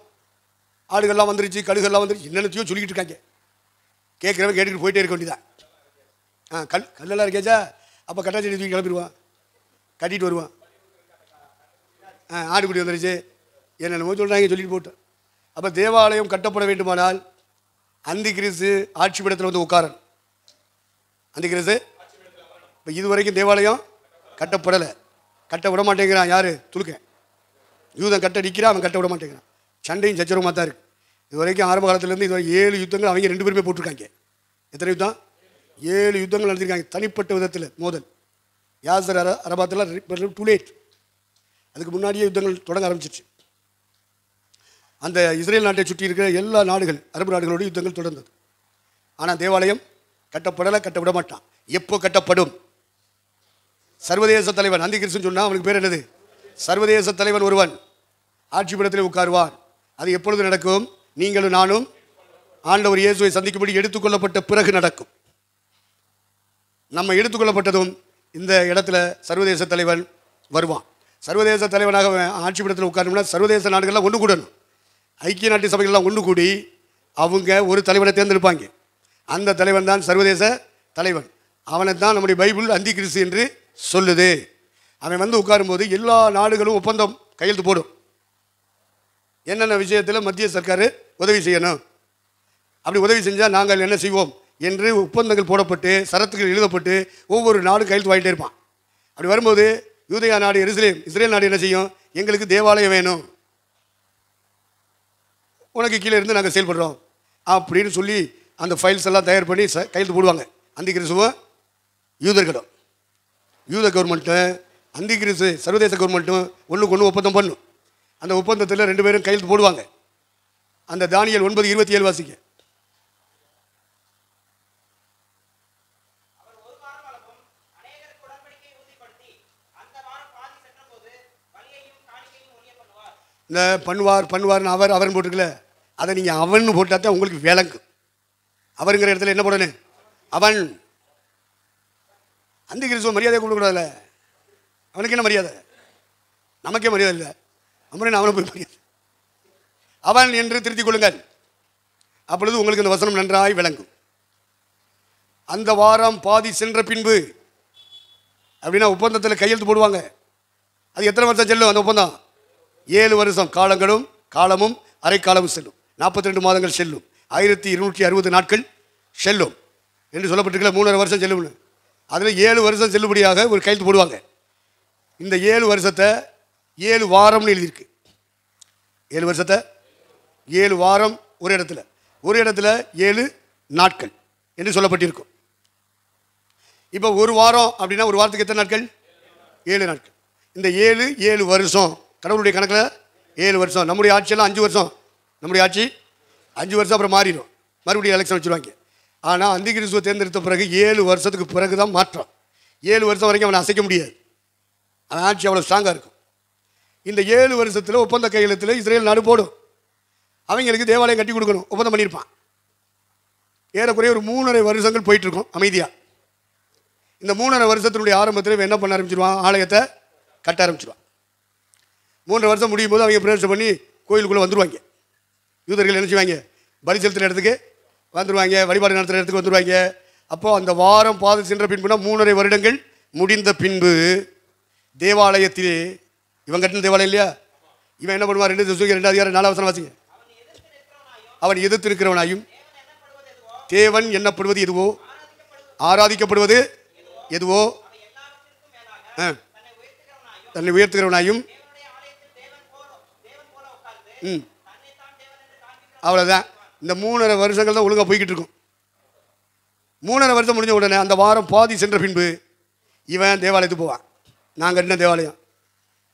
ஆடுகள்லாம் வந்துருச்சு கழுகெல்லாம் வந்துருச்சு என்னென்னத்தையோ சொல்லிக்கிட்டு இருக்காங்க. கேட்குறவன் கேட்டுக்கிட்டு போயிட்டே இருக்க வேண்டியதான் ஆ கல் கல்லெல்லாம் இருக்கேச்சா? அப்போ கட்டாச்செடி தூக்கி கிளம்பிடுவான். கட்டிட்டு வருவான். ஆ ஆடுகுடி வந்துருச்சு. என்னென்னமோ சொல்கிறாங்க சொல்லிட்டு போட்டேன். அப்போ தேவாலயம் கட்டப்பட வேண்டுமானால் அந்தி கிரிசு ஆட்சி படத்தில் வந்து உட்காரன் அந்தி கிரிசு இப்போ இது வரைக்கும் தேவாலயம் கட்டப்படலை. கட்ட விட மாட்டேங்கிறான். யார்? துலுக்கேன். யூதன் கட்ட நிற்கிறான் அவன் கட்ட விட மாட்டேங்கிறான். சண்டையும் சச்சரவுமாக தான் இருக்குது இது வரைக்கும் ஆரம்ப காலத்துலேருந்து இது ஏழு யுத்தங்கள் அவங்க ரெண்டு பேருமே போட்டிருக்காங்க. எத்தனை யுத்தம்? ஏழு யுத்தங்கள் நடந்திருக்காங்க. தனிப்பட்ட விதத்தில் மோதல். யாசர் அர அரபாத்தெல்லாம் டூ லேட் அதுக்கு முன்னாடியே யுத்தங்கள் தொடங்க ஆரம்பிச்சிருச்சு. அந்த இஸ்ரேல் நாட்டை சுற்றி இருக்கிற எல்லா நாடுகள் அரபு நாடுகளோடு யுத்தங்கள் தொடர்ந்தது. ஆனால் தேவாலயம் கட்டப்படலை கட்ட விட மாட்டான். எப்போ கட்டப்படும்? சர்வதேச தலைவன் அந்தி கிருஷ்ணன் சொன்னால் அவனுக்கு பேர் என்னது? சர்வதேச தலைவன் ஒருவன். ஆட்சிபுடத்தில் உட்காருவான் அது எப்பொழுது நடக்கும்? நீங்களும் நானும் ஆண்டவர் இயேசுவை சந்திக்கும்படி எடுத்துக்கொள்ளப்பட்ட பிறகு நடக்கும். நம்ம எடுத்துக்கொள்ளப்பட்டதும் இந்த இடத்துல சர்வதேச தலைவன் வருவான். சர்வதேச தலைவனாக ஆட்சி படத்தில் உட்காரணும்னா சர்வதேச நாடுகள்லாம் ஒன்று கூடணும். ஐக்கிய நாட்டு சபைகள்லாம் ஒன்று கூடி அவங்க ஒரு தலைவனை தேர்ந்தெடுப்பாங்க. அந்த தலைவன் தான் சர்வதேச தலைவன். அவனை தான் நம்முடைய பைபிள் அந்தி கிறிஸ்து என்று சொல்லுது. அவன் வந்து உட்காரும்போது எல்லா நாடுகளும் ஒப்பந்தம் கையெழுத்து போடும். என்னென்ன விஷயத்தில் மத்திய சர்க்கார் உதவி செய்யணும். அப்படி உதவி செஞ்சால் நாங்கள் என்ன செய்வோம்? என்று ஒப்பந்தங்கள் போடப்பட்டு சரத்துகள் எழுதப்பட்டு ஒவ்வொரு நாடும் கையெழுத்து வாங்கிட்டே இருப்பான். அப்படி வரும்போது யூதயா நாடு எருசலேம் இஸ்ரேல் நாடு என்ன செய்யும்? எங்களுக்கு தேவாலயம் வேணும். உனக்கு கீழே இருந்து நாங்கள் செயல்படுறோம் அப்படின்னு சொல்லி அந்த ஃபைல்ஸ் எல்லாம் தயார் பண்ணி ச கையெழுத்து போடுவாங்க. அந்த கிறிஸ்துவும் யூதர்களும். யூத கவர்மெண்ட்டும் அந்த கிறிஸ்து சர்வதேச கவர்மெண்ட்டும் ஒன்றுக்கு ஒன்று ஒப்பந்தம் பண்ணும். அந்த ஒப்பந்தத்தில் ரெண்டு பேரும் கையெழுத்து போடுவாங்க. அந்த தானியல் ஒன்பது இருபத்தி ஏழு வாசிக்க அவர் ஒரு வாரம் அளவும் அநேகருக்கு உடன்படிக்கையை உறுதிப்படுத்தி அந்த வாரம் பாதி சென்றபோது பலியையும் காணிக்கையும் ஒழிய பண்ணுவார் இந்த பண்ணுவார் பண்ணுவார்னு அவர் அவர்னு போட்டுருக்கல. அதை நீங்கள் அவன் போட்டால் தான் உங்களுக்கு விளங்கு அவருங்கிற இடத்துல என்ன போடணும்? அவன். அந்த கிறிஸ்துவ மரியாதை கொடுக்கக்கூடாதுல்ல. அவனுக்கு என்ன மரியாதை? நமக்கே மரியாதை இல்லை. அப்புறம் அவனை போய் மரியாதை? அவன் என்று திருத்திக் கொள்ளுங்கள். அப்பொழுது உங்களுக்கு இந்த வசனம் நன்றாய் விளங்கும். அந்த வாரம் பாதி சென்ற பின்பு அப்படின்னா ஒப்பந்தத்தில் கையெழுத்து போடுவாங்க. அது எத்தனை வருஷம் செல்லும் அந்த ஒப்பந்தம்? ஏழு வருஷம் காலங்களும் காலமும் அரைக்காலமும் செல்லும். நாற்பத்தி ரெண்டு மாதங்கள் செல்லும். ஆயிரத்தி இருநூற்றி அறுபது நாட்கள் செல்லும். என்று சொல்லப்பட்டிருக்கல மூணரை வருஷம் செல்லும்னு. அதில் ஏழு வருஷம் செல்லுபடியாக ஒரு கையெழுத்து போடுவாங்க. இந்த ஏழு வருஷத்தை ஏழு வாரம்னு எழுதியிருக்கு. ஏழு வருஷத்தை ஏழு வாரம் ஒரு இடத்துல. ஒரு இடத்துல ஏழு நாட்கள் என்று சொல்லப்பட்டிருக்கும். இப்போ ஒரு வாரம் அப்படின்னா ஒரு வாரத்துக்கு எத்தனை நாட்கள்? ஏழு நாட்கள். இந்த ஏழு ஏழு வருஷம் கடவுளுடைய கணக்கில் ஏழு வருஷம். நம்முடைய ஆட்சியெல்லாம் அஞ்சு வருஷம். நம்முடைய ஆட்சி அஞ்சு வருஷம் அப்புறம் மாறிடும். மறுபடியும் எலெக்ஷன் வச்சுருவாங்க. ஆனால் அந்தி கிறிஸ்துவ தேர்ந்தெடுத்த பிறகு ஏழு வருஷத்துக்கு பிறகு தான் மாற்றம். ஏழு வருஷம் வரைக்கும் அவனை அசைக்க முடியாது. அவன் ஆட்சி அவ்வளோ ஸ்ட்ராங்காக இருக்கும். இந்த ஏழு வருஷத்தில் ஒப்பந்த கையெழுத்தில் இஸ்ரேல் நாடு போடும். அவங்களுக்கு தேவாலயம் கட்டி கொடுக்கணும். ஒப்பந்தம் பண்ணியிருப்பான். ஏறக்குறைய ஒரு மூணரை வருஷங்கள் போயிட்டுருக்கோம் அமைதியாக இந்த மூணரை வருஷத்தினுடைய ஆரம்பத்தில் இவன் என்ன பண்ண ஆரம்பிச்சிருவான்? ஆலயத்தை கட்ட ஆரம்பிச்சிருவான். மூன்று வருஷம் முடியும் போது அவங்க பிரவேசம் பண்ணி கோயிலுக்குள்ளே வந்துருவாங்க. யூதர்கள் என்ன செய்வாங்க? பலி செலுத்துகிற இடத்துக்கு வந்துடுவாங்க வழிபாடு நடத்துகிற இடத்துக்கு வந்துருவாங்க. அப்போது அந்த வாரம் பாதை சென்ற பின்புனா மூணரை வருடங்கள் முடிந்த பின்பு தேவாலயத்திலே இவன் கட்டின தேவாலயம் இல்லையா? இவன் என்ன பண்ணுவான்? ரெண்டு தூக்கி ரெண்டாவது அதிகாரம் நாலாவது வாசிங்க. அவன் எதிர்த்து இருக்கிறவனாயும் தேவன் என்னப்படுவது எதுவோ ஆராதிக்கப்படுவது எதுவோ ஆ. தன்னை உயர்த்துகிறவனாயும் ம். அவ்வளோதான் இந்த மூணரை வருஷங்கள் தான் ஒழுங்காக போய்கிட்டு இருக்கும். மூணரை வருஷம் முடிஞ்ச உடனே அந்த வாரம் பாதி சென்ற பின்பு இவன் தேவாலயத்துக்கு போவான். நாங்கள் கட்டின தேவாலயம்?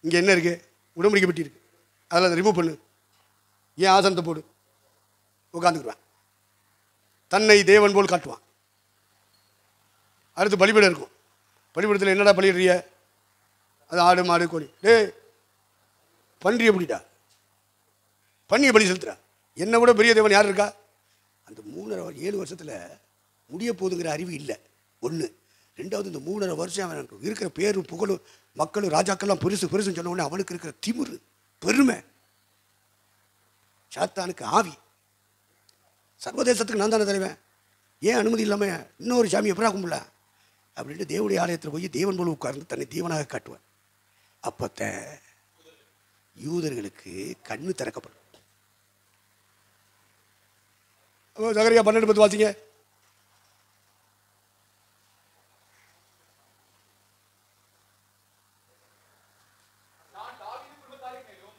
இங்கே என்ன இருக்குது உடம்படிக்கை பெட்டி இருக்கு அதில் அதை ரிமூவ் பண்ணு. ஏன் ஆசனத்தை போடு? உட்காந்துக்குருவான் தன்னை தேவன் போல் காட்டுவான். அடுத்து பலிபீடம் இருக்கும். பலிபீடத்தில் என்னடா பலியிடுறிய அது ஆடு மாடு கோழி. டே பன்றி எப்படிடா? பண்ணியை பலி செலுத்துறா. என்னை விட பெரிய தேவன் யார் இருக்கா? அந்த மூணரை ஏழு வருஷத்தில் முடிய போதுங்கிற அறிவு இல்லை. ஒன்று ரெண்டாவது இந்த மூணரை வருஷம் அவன் இருக்கிற பேரும் புகழும் மக்களும் ராஜாக்கள்லாம் பெருசு பெருசுன்னு சொன்ன உடனே அவனுக்கு இருக்கிற திமுரு பெருமை. சாத்தானுக்கு ஆவி. சர்வதேசத்துக்கு நான் தானே தலைவன். ஏன் அனுமதி இல்லாமல் இன்னொரு சாமி எப்படா கும்பிடல? அப்படின்ட்டு தேவனுடைய ஆலயத்தில் போய் தேவன் போல் உட்கார்ந்து தன்னை தேவனாக காட்டுவான் அப்போத்த யூதர்களுக்கு கண்ணு திறக்கப்படும். அப்போ சகரியா பன்னெண்டு பத்து வாசிங்க.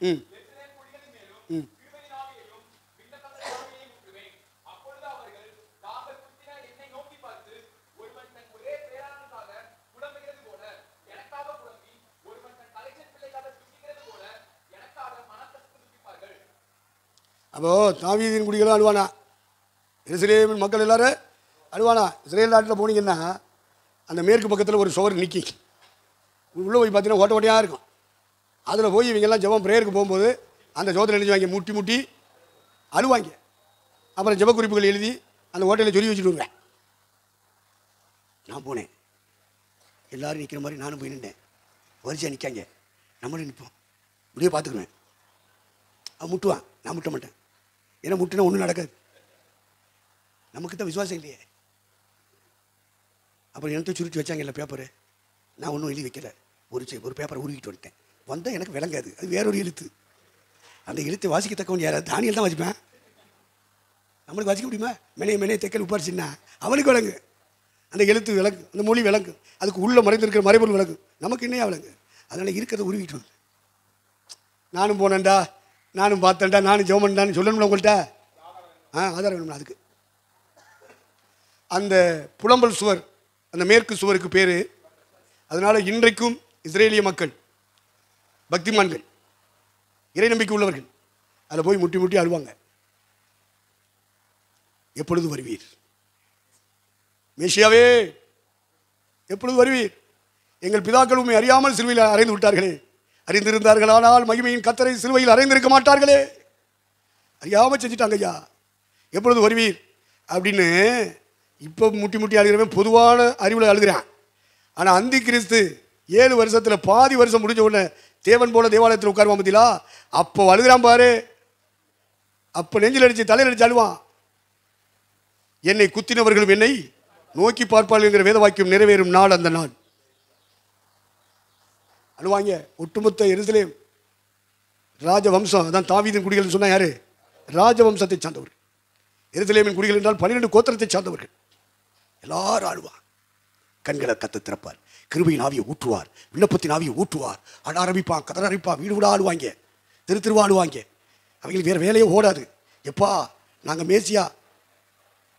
ம். ம். அப்போ தாவீதின் குடிகளும் அழுவானா? இஸ்ரேல் மக்கள் எல்லாரும் அழுவானா? இஸ்ரேல் நாட்டில் போனீங்கன்னா அந்த மேற்கு பக்கத்தில் ஒரு சுவர் நிற்கி உள்ளே போய் பார்த்தீங்கன்னா ஓட்ட ஓட்டையாக இருக்கும். அதில் போய் இவங்கெல்லாம் ஜெபம் ப்ரேயருக்கு போகும்போது அந்த ஜோதில் எழுதிவாங்க முட்டி முட்டி அழுவாங்க. அப்புறம் ஜெப குறிப்புகள் எழுதி அந்த ஓட்டையில் சொல்லி வச்சுட்டு நான் போனேன். எல்லாரும் நிற்கிற மாதிரி நானும் போய் நின்றேன் வரிசையாக நிற்காங்க நம்மளும் நிற்போம் இப்படியே பார்த்துக்குவேன் அவன் முட்டுவான். நான் முட்ட மாட்டேன். ஏன்னா முட்டுனா ஒன்றும் நடக்காது. நமக்கு தான் விசுவாசம் இல்லையே. அப்புறம் எனக்கு சுருட்டி வச்சாங்க இல்லை பேப்பரு நான் ஒன்றும் எழுதி வைக்கல. ஒரு ஒரு பேப்பரை உருகிட்டு வந்துட்டேன். வந்தால் எனக்கு விளங்காது. அது வேறொரு எழுத்து. அந்த எழுத்தை வாசிக்கத்தக்கவன் யாராவது? தானியல் தான் வாசிப்பேன். நம்மளுக்கு வாசிக்க முடியுமா? மெனைய மெனைய தெக்கல் உப்பாரிச்சுன்னா அவனுக்கு விளங்கு. அந்த எழுத்து விளங்கு அந்த மொழி விளங்கு. அதுக்கு உள்ளே மறைந்திருக்கிற மறைபொருள் விளங்கு. நமக்கு என்னையா விளங்கு? அதனால் இருக்கிறத உருவிட்டு வந்து நானும் போனேன்டா. நானும் பார்த்தேன்டா. நானும் ஜோமன்டான்னு சொல்லணும்ல உங்கள்கிட்ட? ஆ ஆதாரம் வேணும்ல அதுக்கு. அந்த புலம்பல் சுவர் அந்த மேற்கு சுவருக்கு பேர். அதனால் இன்றைக்கும் இஸ்ரேலிய மக்கள் பக்திமான்கள் இறை நம்பிக்கை உள்ளவர்கள் அதில் போய் முட்டி முட்டி அழுவாங்க. எப்பொழுது வருவீர்? மேஷியாவே எப்பொழுது வருவீர்? எங்கள் பிதாக்கள் உண்மை அறியாமல் சிலுவையில் அறைந்து விட்டார்களே. அறிந்திருந்தார்கள் ஆனால் மகிமையின் கத்தரை சிலுவையில் அறைந்திருக்க மாட்டார்களே. அறியாமல் செஞ்சிட்டாங்க ஐயா. எப்பொழுது வருவீர்? அப்படின்னு இப்போ முட்டி முட்டி அழுகிறவன் பொதுவான அறிவில் அழுகிறான். ஆனால் அந்தி கிறிஸ்து ஏழு வருஷத்தில் பாதி வருஷம் முடிஞ்ச உடனே தேவன் போல தேவாலயத்தில் உட்காருவான் பார்த்தீங்களா அப்போ அழுகிறான் பாரு. அப்போ நெஞ்சில் அடித்து தலையில் அடித்து அழுவான். என்னை குத்தினவர்களும் என்னை நோக்கி பார்ப்பார்கள் என்கிற வேத வாக்கியம் நிறைவேறும் நாள் அந்த நாள். அழுவாங்க. ஒட்டுமொத்த எருசலேம் ராஜவம்சம் அதான் தாவீதின் குடிகள் சொன்னால் யார்? ராஜவம்சத்தை சார்ந்தவர்கள். எருசலேமின் குடிகள் என்றால் பன்னிரெண்டு கோத்திரத்தை சார்ந்தவர்கள். எல்லாரும் ஆடுவார். கண்களை கத்து திறப்பார். கிருபையின் ஆவியை ஊற்றுவார். விண்ணப்பத்தின் ஆவியை ஊற்றுவார். அட ஆரம்பிப்பான் கதற ஆரம்பிப்பான். வீடு கூட ஆடுவாங்க. திரு திருவா ஆடுவாங்க. அவங்களுக்கு வேறு வேலையே ஓடாது. எப்பா நாங்கள் மேசியா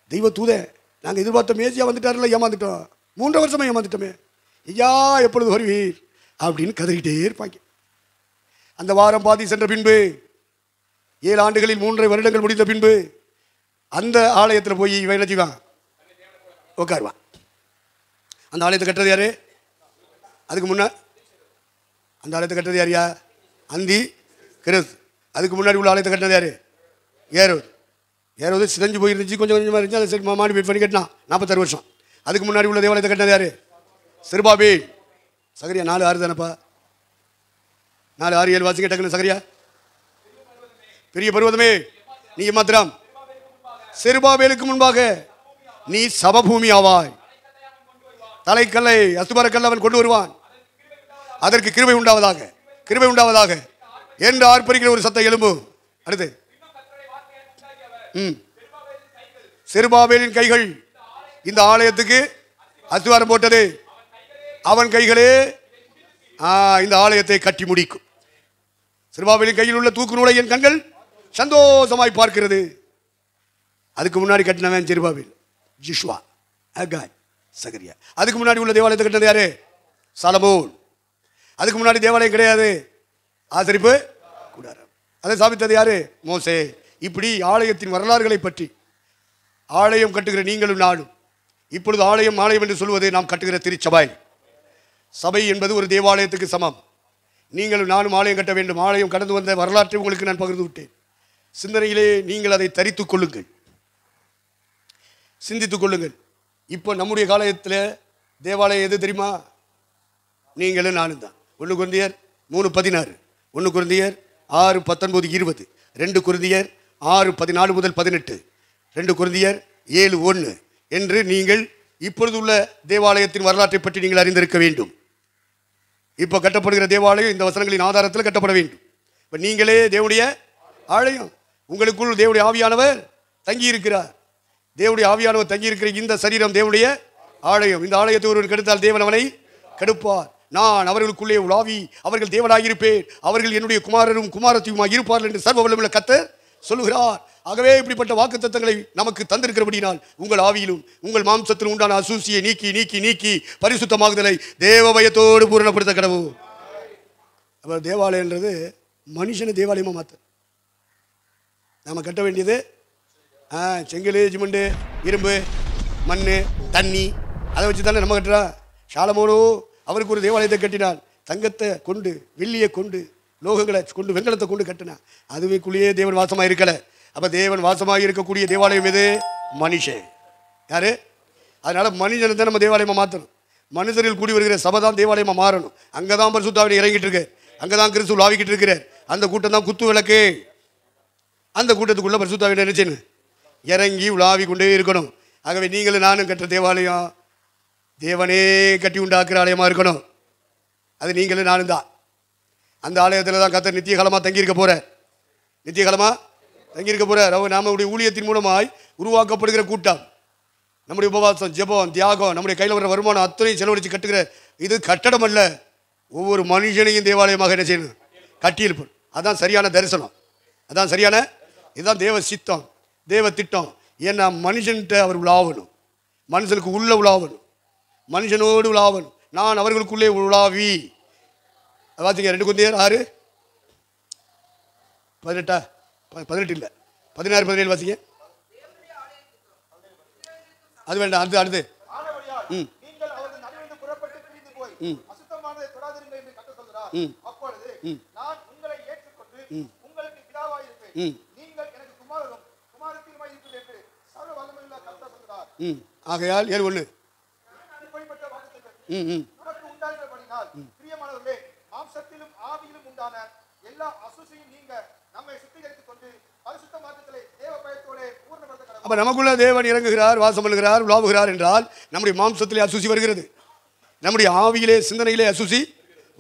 தெய்வ தூத நாங்கள் எதிர்பார்த்த மேசியா வந்துட்டாருல ஏமாந்துட்டோம். மூன்றரை வருஷமா ஏமாந்துட்டோமே. ஐயா எப்பொழுது வருவீர்? அப்படின்னு கதறிக்கிட்டே இருப்பாங்க. அந்த வாரம் பாதி சென்ற பின்பு ஏழு ஆண்டுகளில் மூன்றரை வருடங்கள் முடிந்த பின்பு அந்த ஆலயத்தில் போய் இவன் என்ன செய்வான். உட்காருவான் அந்த ஆலயத்தை கட்டுறது யாரு? அதுக்கு முன்னே அந்த ஆலயத்தை கட்டுறது யாரியா அந்தி கிறிஸ். அதுக்கு முன்னாடி உள்ள ஆலயத்தை கட்டினது யார்? ஏரோது ஏரோது சிதஞ்சு போயிருந்துச்சு கொஞ்சம் கொஞ்சமாக இருந்துச்சு அதை சரி மாடி பண்ணி கட்டினான். நாற்பத்தாறு வருஷம். அதுக்கு முன்னாடி உள்ள தேவாலயத்தை கட்டினது யார்? சிறுபாபி. சகரியா நாலு ஆறு தானப்பா? நாலு ஆறு ஏழு வாசிக்க டக்குனு சகரியா. பெரிய பருவதமே நீ மாத்திரம். சிறுபாபேலுக்கு முன்பாக நீ சபபூமி ஆவாய். தலைக்கல்லை அசுபரக்கல்ல அவன் கொண்டு வருவான். அதற்கு கிருபை உண்டாவதாக கிருபை உண்டாவதாக. என்று ஆர்ப்பரிக்கிற ஒரு சத்த எலும்பு அடுத்து. ம். சிறுபாபேலின் கைகள் இந்த ஆலயத்துக்கு அசுவாரம் போட்டது. அவன் கைகளே இந்த ஆலயத்தை கட்டி முடிக்கும். சிறுபாவேலின் கையில் உள்ள தூக்கு நூலை என் கண்கள் சந்தோஷமாய் பார்க்கிறது. அதுக்கு முன்னாடி கட்டினவன் சிறுபாவேல் ஜிஷ்வா அகாய் சகரியா. அதுக்கு முன்னாடி உள்ள தேவாலயத்தை கட்டது யாரு? சலமோன். அதுக்கு முன்னாடி தேவாலயம் கிடையாது. ஆசரிப்பு கூடாரம். அதை சாபித்தது யாரு? மோசே. இப்படி ஆலயத்தின் வரலாறுகளை பற்றி. ஆலயம் கட்டுகிற நீங்களும் நானும். இப்பொழுது ஆலயம் ஆலயம் என்று சொல்வது நாம் கட்டுகிற திருச்சபை சபை என்பது ஒரு தேவாலயத்துக்கு சமம். நீங்களும் நானும் ஆலயம் கட்ட வேண்டும். ஆலயம் கடந்து வந்த வரலாற்றை உங்களுக்கு நான் பகிர்ந்து விட்டேன். சிந்தனையிலே நீங்கள் அதை தரித்துக் கொள்ளுங்கள். சிந்தித்துக் கொள்ளுங்கள். இப்போ நம்முடைய காலத்தில் தேவாலயம் எது தெரியுமா? நீங்களும் நானும் தான். ஒன்று குருந்தியர் மூணு பதினாறு. ஒன்று குருந்தியர் ஆறு பத்தொன்பது இருபது. ரெண்டு குருந்தியர் ஆறு பதினாலு முதல் பதினெட்டு. ரெண்டு குருந்தியர் ஏழு ஒன்று என்று நீங்கள் இப்பொழுது உள்ள தேவாலயத்தின் வரலாற்றை பற்றி நீங்கள் அறிந்திருக்க வேண்டும். இப்போ கட்டப்படுகிற தேவாலயம் இந்த வசனங்களின் ஆதாரத்தில் கட்டப்பட வேண்டும். இப்போ நீங்களே தேவனுடைய ஆலயம். உங்களுக்குள் தேவனுடைய ஆவியானவர் தங்கி இருக்கிறார் தேவனுடைய ஆவியானவர் தங்கியிருக்கிற இந்த சரீரம் தேவனுடைய ஆலயம். இந்த ஆலயத்தை ஒருவர் கெடுத்தால் தேவன் அவனை கெடுப்பார். நான் அவர்களுக்குள்ளே உலாவி அவர்கள் தேவனாயிருப்பேன். அவர்கள் என்னுடைய குமாரரும் குமாரத்தியுமாய் இருப்பார்கள் என்று சர்வ வல்லமுள்ள கத்த சொல்லுகிறார். ஆகவே இப்படிப்பட்ட வாக்குத்தத்தங்களை நமக்கு தந்திருக்கிறபடினால் உங்கள் ஆவியிலும் உங்கள் மாம்சத்திலும் உண்டான அசூசியை நீக்கி நீக்கி நீக்கி பரிசுத்தமாகுதலை தேவபயத்தோடு பூரணப்படுத்த கடவு அப்போ தேவாலயன்றது மனுஷனை தேவாலயமாக மாற்ற நாம் கட்ட வேண்டியது செங்கல் சிமெண்டு இரும்பு மண் தண்ணி. அதை வச்சு தானே நம்ம கட்டுறான் சாலமோனோ அவருக்கு ஒரு தேவாலயத்தை கட்டினான் தங்கத்தை கொண்டு வெள்ளியை கொண்டு லோகங்களை கொண்டு வெங்கலத்தை கொண்டு கட்டினான் அதுவேக்குள்ளேயே தேவன் வாசமாக இருக்கலை. அப்போ தேவன் வாசமாக இருக்கக்கூடிய தேவாலயம் எது? மனுஷன். யார்? அதனால் மனுஷனை தான் நம்ம தேவாலயமாக மாற்றணும் மனுஷரில் கூடி வருகிற சபை தான் தேவாலயமாக மாறணும். அங்கே தான் பரிசுத்தாவின் இறங்கிட்டு இருக்கு. அங்கே தான் கிறிஸ்து லாவிக்கிட்டு இருக்கிறார். அந்த கூட்டம் தான் குத்து விளக்கு. அந்த கூட்டத்துக்குள்ளே பரிசுத்தாவின் நினைச்சேன்னு. இறங்கி உலாவி கொண்டே இருக்கணும். ஆகவே நீங்களும் நானும் கட்டுற தேவாலயம் தேவனே கட்டி உண்டாக்குற ஆலயமாக இருக்கணும். அது நீங்களும் நானும் தான். அந்த ஆலயத்தில் தான் கத்தர் நித்தியகாலமாக தங்கியிருக்க போற நித்திய காலமாக தங்கியிருக்க போகிறேன் அவர் நம்முடைய ஊழியத்தின் மூலமாய் உருவாக்கப்படுகிற கூட்டம். நம்முடைய உபவாசம் ஜெபம் தியாகம் நம்முடைய கையில் வர வருமானம் அத்தனையும் செலவழித்து கட்டுகிற இது கட்டடம் அல்ல. ஒவ்வொரு மனுஷனையும் தேவாலயமாக என்ன செய்யணும்? கட்டியிருப்போம். அதுதான் சரியான தரிசனம். அதான் சரியான இதுதான் தேவ சித்தம். தேவ திட்டம். ஏன்னா மனுஷன்கிட்ட அவர் உலாவணும். மனுஷனுக்கு உள்ள உலாவணும். மனுஷனோடு உலாவணும். நான் அவர்களுக்குள்ளே உலாவி. பார்த்தீங்க ரெண்டு குந்தியர் ஆறு. பதினெட்டா? பதினெட்டு இல்லை. பதினாறு பதினேழு வாசிங்க. அது வேண்டாம் அது அடுத்து. ஆனபடியால் ம். நீங்கள் அவர்கள் நடுவிலிருந்து புறப்பட்டு பிரிந்து போய் அசுத்தமானதை தொடாதிருங்கள் என்று கட்ட சொல்கிறார் ம். அப்பொழுது நான் உங்களை ஏற்றுக்கொண்டு உங்களுக்கு பிதாவாயிருப்பேன் ம். நீங்கள் எனக்கு குமாரரும் குமாரத்தியுமாய் இருப்பீர்கள் என்று சர்வ வல்லமையுள்ள கர்த்தர் சொல்கிறார் ம். ஆகையால் ஏழு ஒன்று. ம் ம். நமக்கு உண்டாகிறபடினால் பிரியமானவர்களே மாம்சத்திலும் ஆவியிலும் உண்டான எல்லா அசுசியும் நீங்க நம்மை சுத்திகரித்துக் கொண்டு பரிசுத்த மாற்றத்திலே தேவ பயத்தோட பூர்ணப்படுத்த கடவுள் அப்போ நமக்குள்ள தேவன் இறங்குகிறார் வாசம் பண்ணுகிறார் உலாவுகிறார் என்றால் நம்முடைய மாம்சத்திலே அசூசி வருகிறது. நம்முடைய ஆவியிலே சிந்தனையிலே அசூசி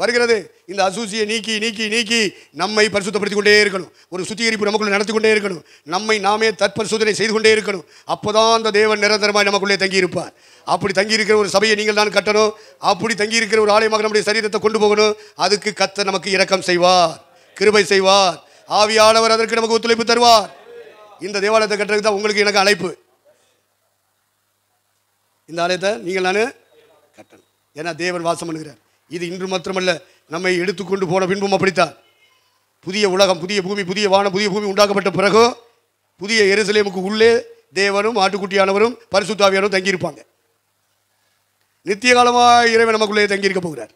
வருகிறது. இந்த அசூசியை நீக்கி நீக்கி நீக்கி நம்மை பரிசுத்தப்படுத்திக் கொண்டே இருக்கணும். ஒரு சுத்திகரிப்பு நமக்குள்ள நடத்தி கொண்டே இருக்கணும். நம்மை நாமே தற்பரிசோதனை செய்து கொண்டே இருக்கணும். அப்போதான் அந்த தேவன் நிரந்தரமாய் நமக்குள்ளே தங்கியிருப்பார். அப்படி தங்கியிருக்கிற ஒரு சபையை நீங்கள் தான் கட்டணும். அப்படி தங்கியிருக்கிற ஒரு ஆலயமாக நம்முடைய சரீரத்தை கொண்டு போகணும். அதுக்கு கத்த நமக்கு இரக்கம் செய்வார். கிருபை செய்வார். ஆவியானவர் அதற்கு நமக்கு ஒத்துழைப்பு தருவார். இந்த தேவாலயத்தை கட்டுறதுக்கு தான் உங்களுக்கு எனக்கு அழைப்பு. இந்த ஆலயத்தை நீங்கள் நான் கட்டணும். ஏன்னா தேவன் வாசம் பண்ணுகிறார். இது இன்று மாத்திரமல்ல நம்மை எடுத்துக்கொண்டு போன பின்பும் அப்படித்தான். புதிய உலகம் புதிய பூமி புதிய வானம் புதிய பூமி உண்டாக்கப்பட்ட பிறகு புதிய எருசலேமுக்கு உள்ளே தேவனும் ஆட்டுக்குட்டியானவரும் பரிசுத்தாவியானவரும் தங்கியிருப்பாங்க. நித்திய காலமாக இறைவன் நமக்குள்ளே தங்கியிருக்க போகிறார்.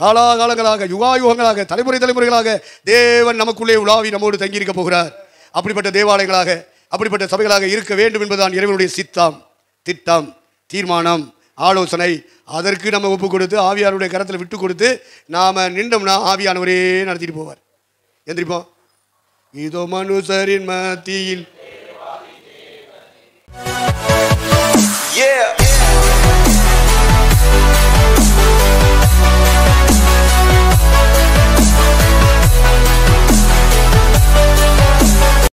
காலாகாலங்களாக யுகாயுகங்களாக தலைமுறை தலைமுறைகளாக தேவன் நமக்குள்ளே உலாவி நம்மோடு தங்கியிருக்க போகிறார். அப்படிப்பட்ட தேவாலயங்களாக அப்படிப்பட்ட சபைகளாக இருக்க வேண்டும் என்பதுதான் இறைவனுடைய சித்தம் திட்டம் தீர்மானம். ஆலோசனை அதற்கு நம்ம ஒப்பு கொடுத்து ஆவியானுடைய கரத்தில் விட்டு கொடுத்து நாம் நின்றோம்னா ஆவியானவரே நடத்திட்டு போவார். எந்திரிப்போம். இதோ மனுஷரின் மத்தியில். Yeah.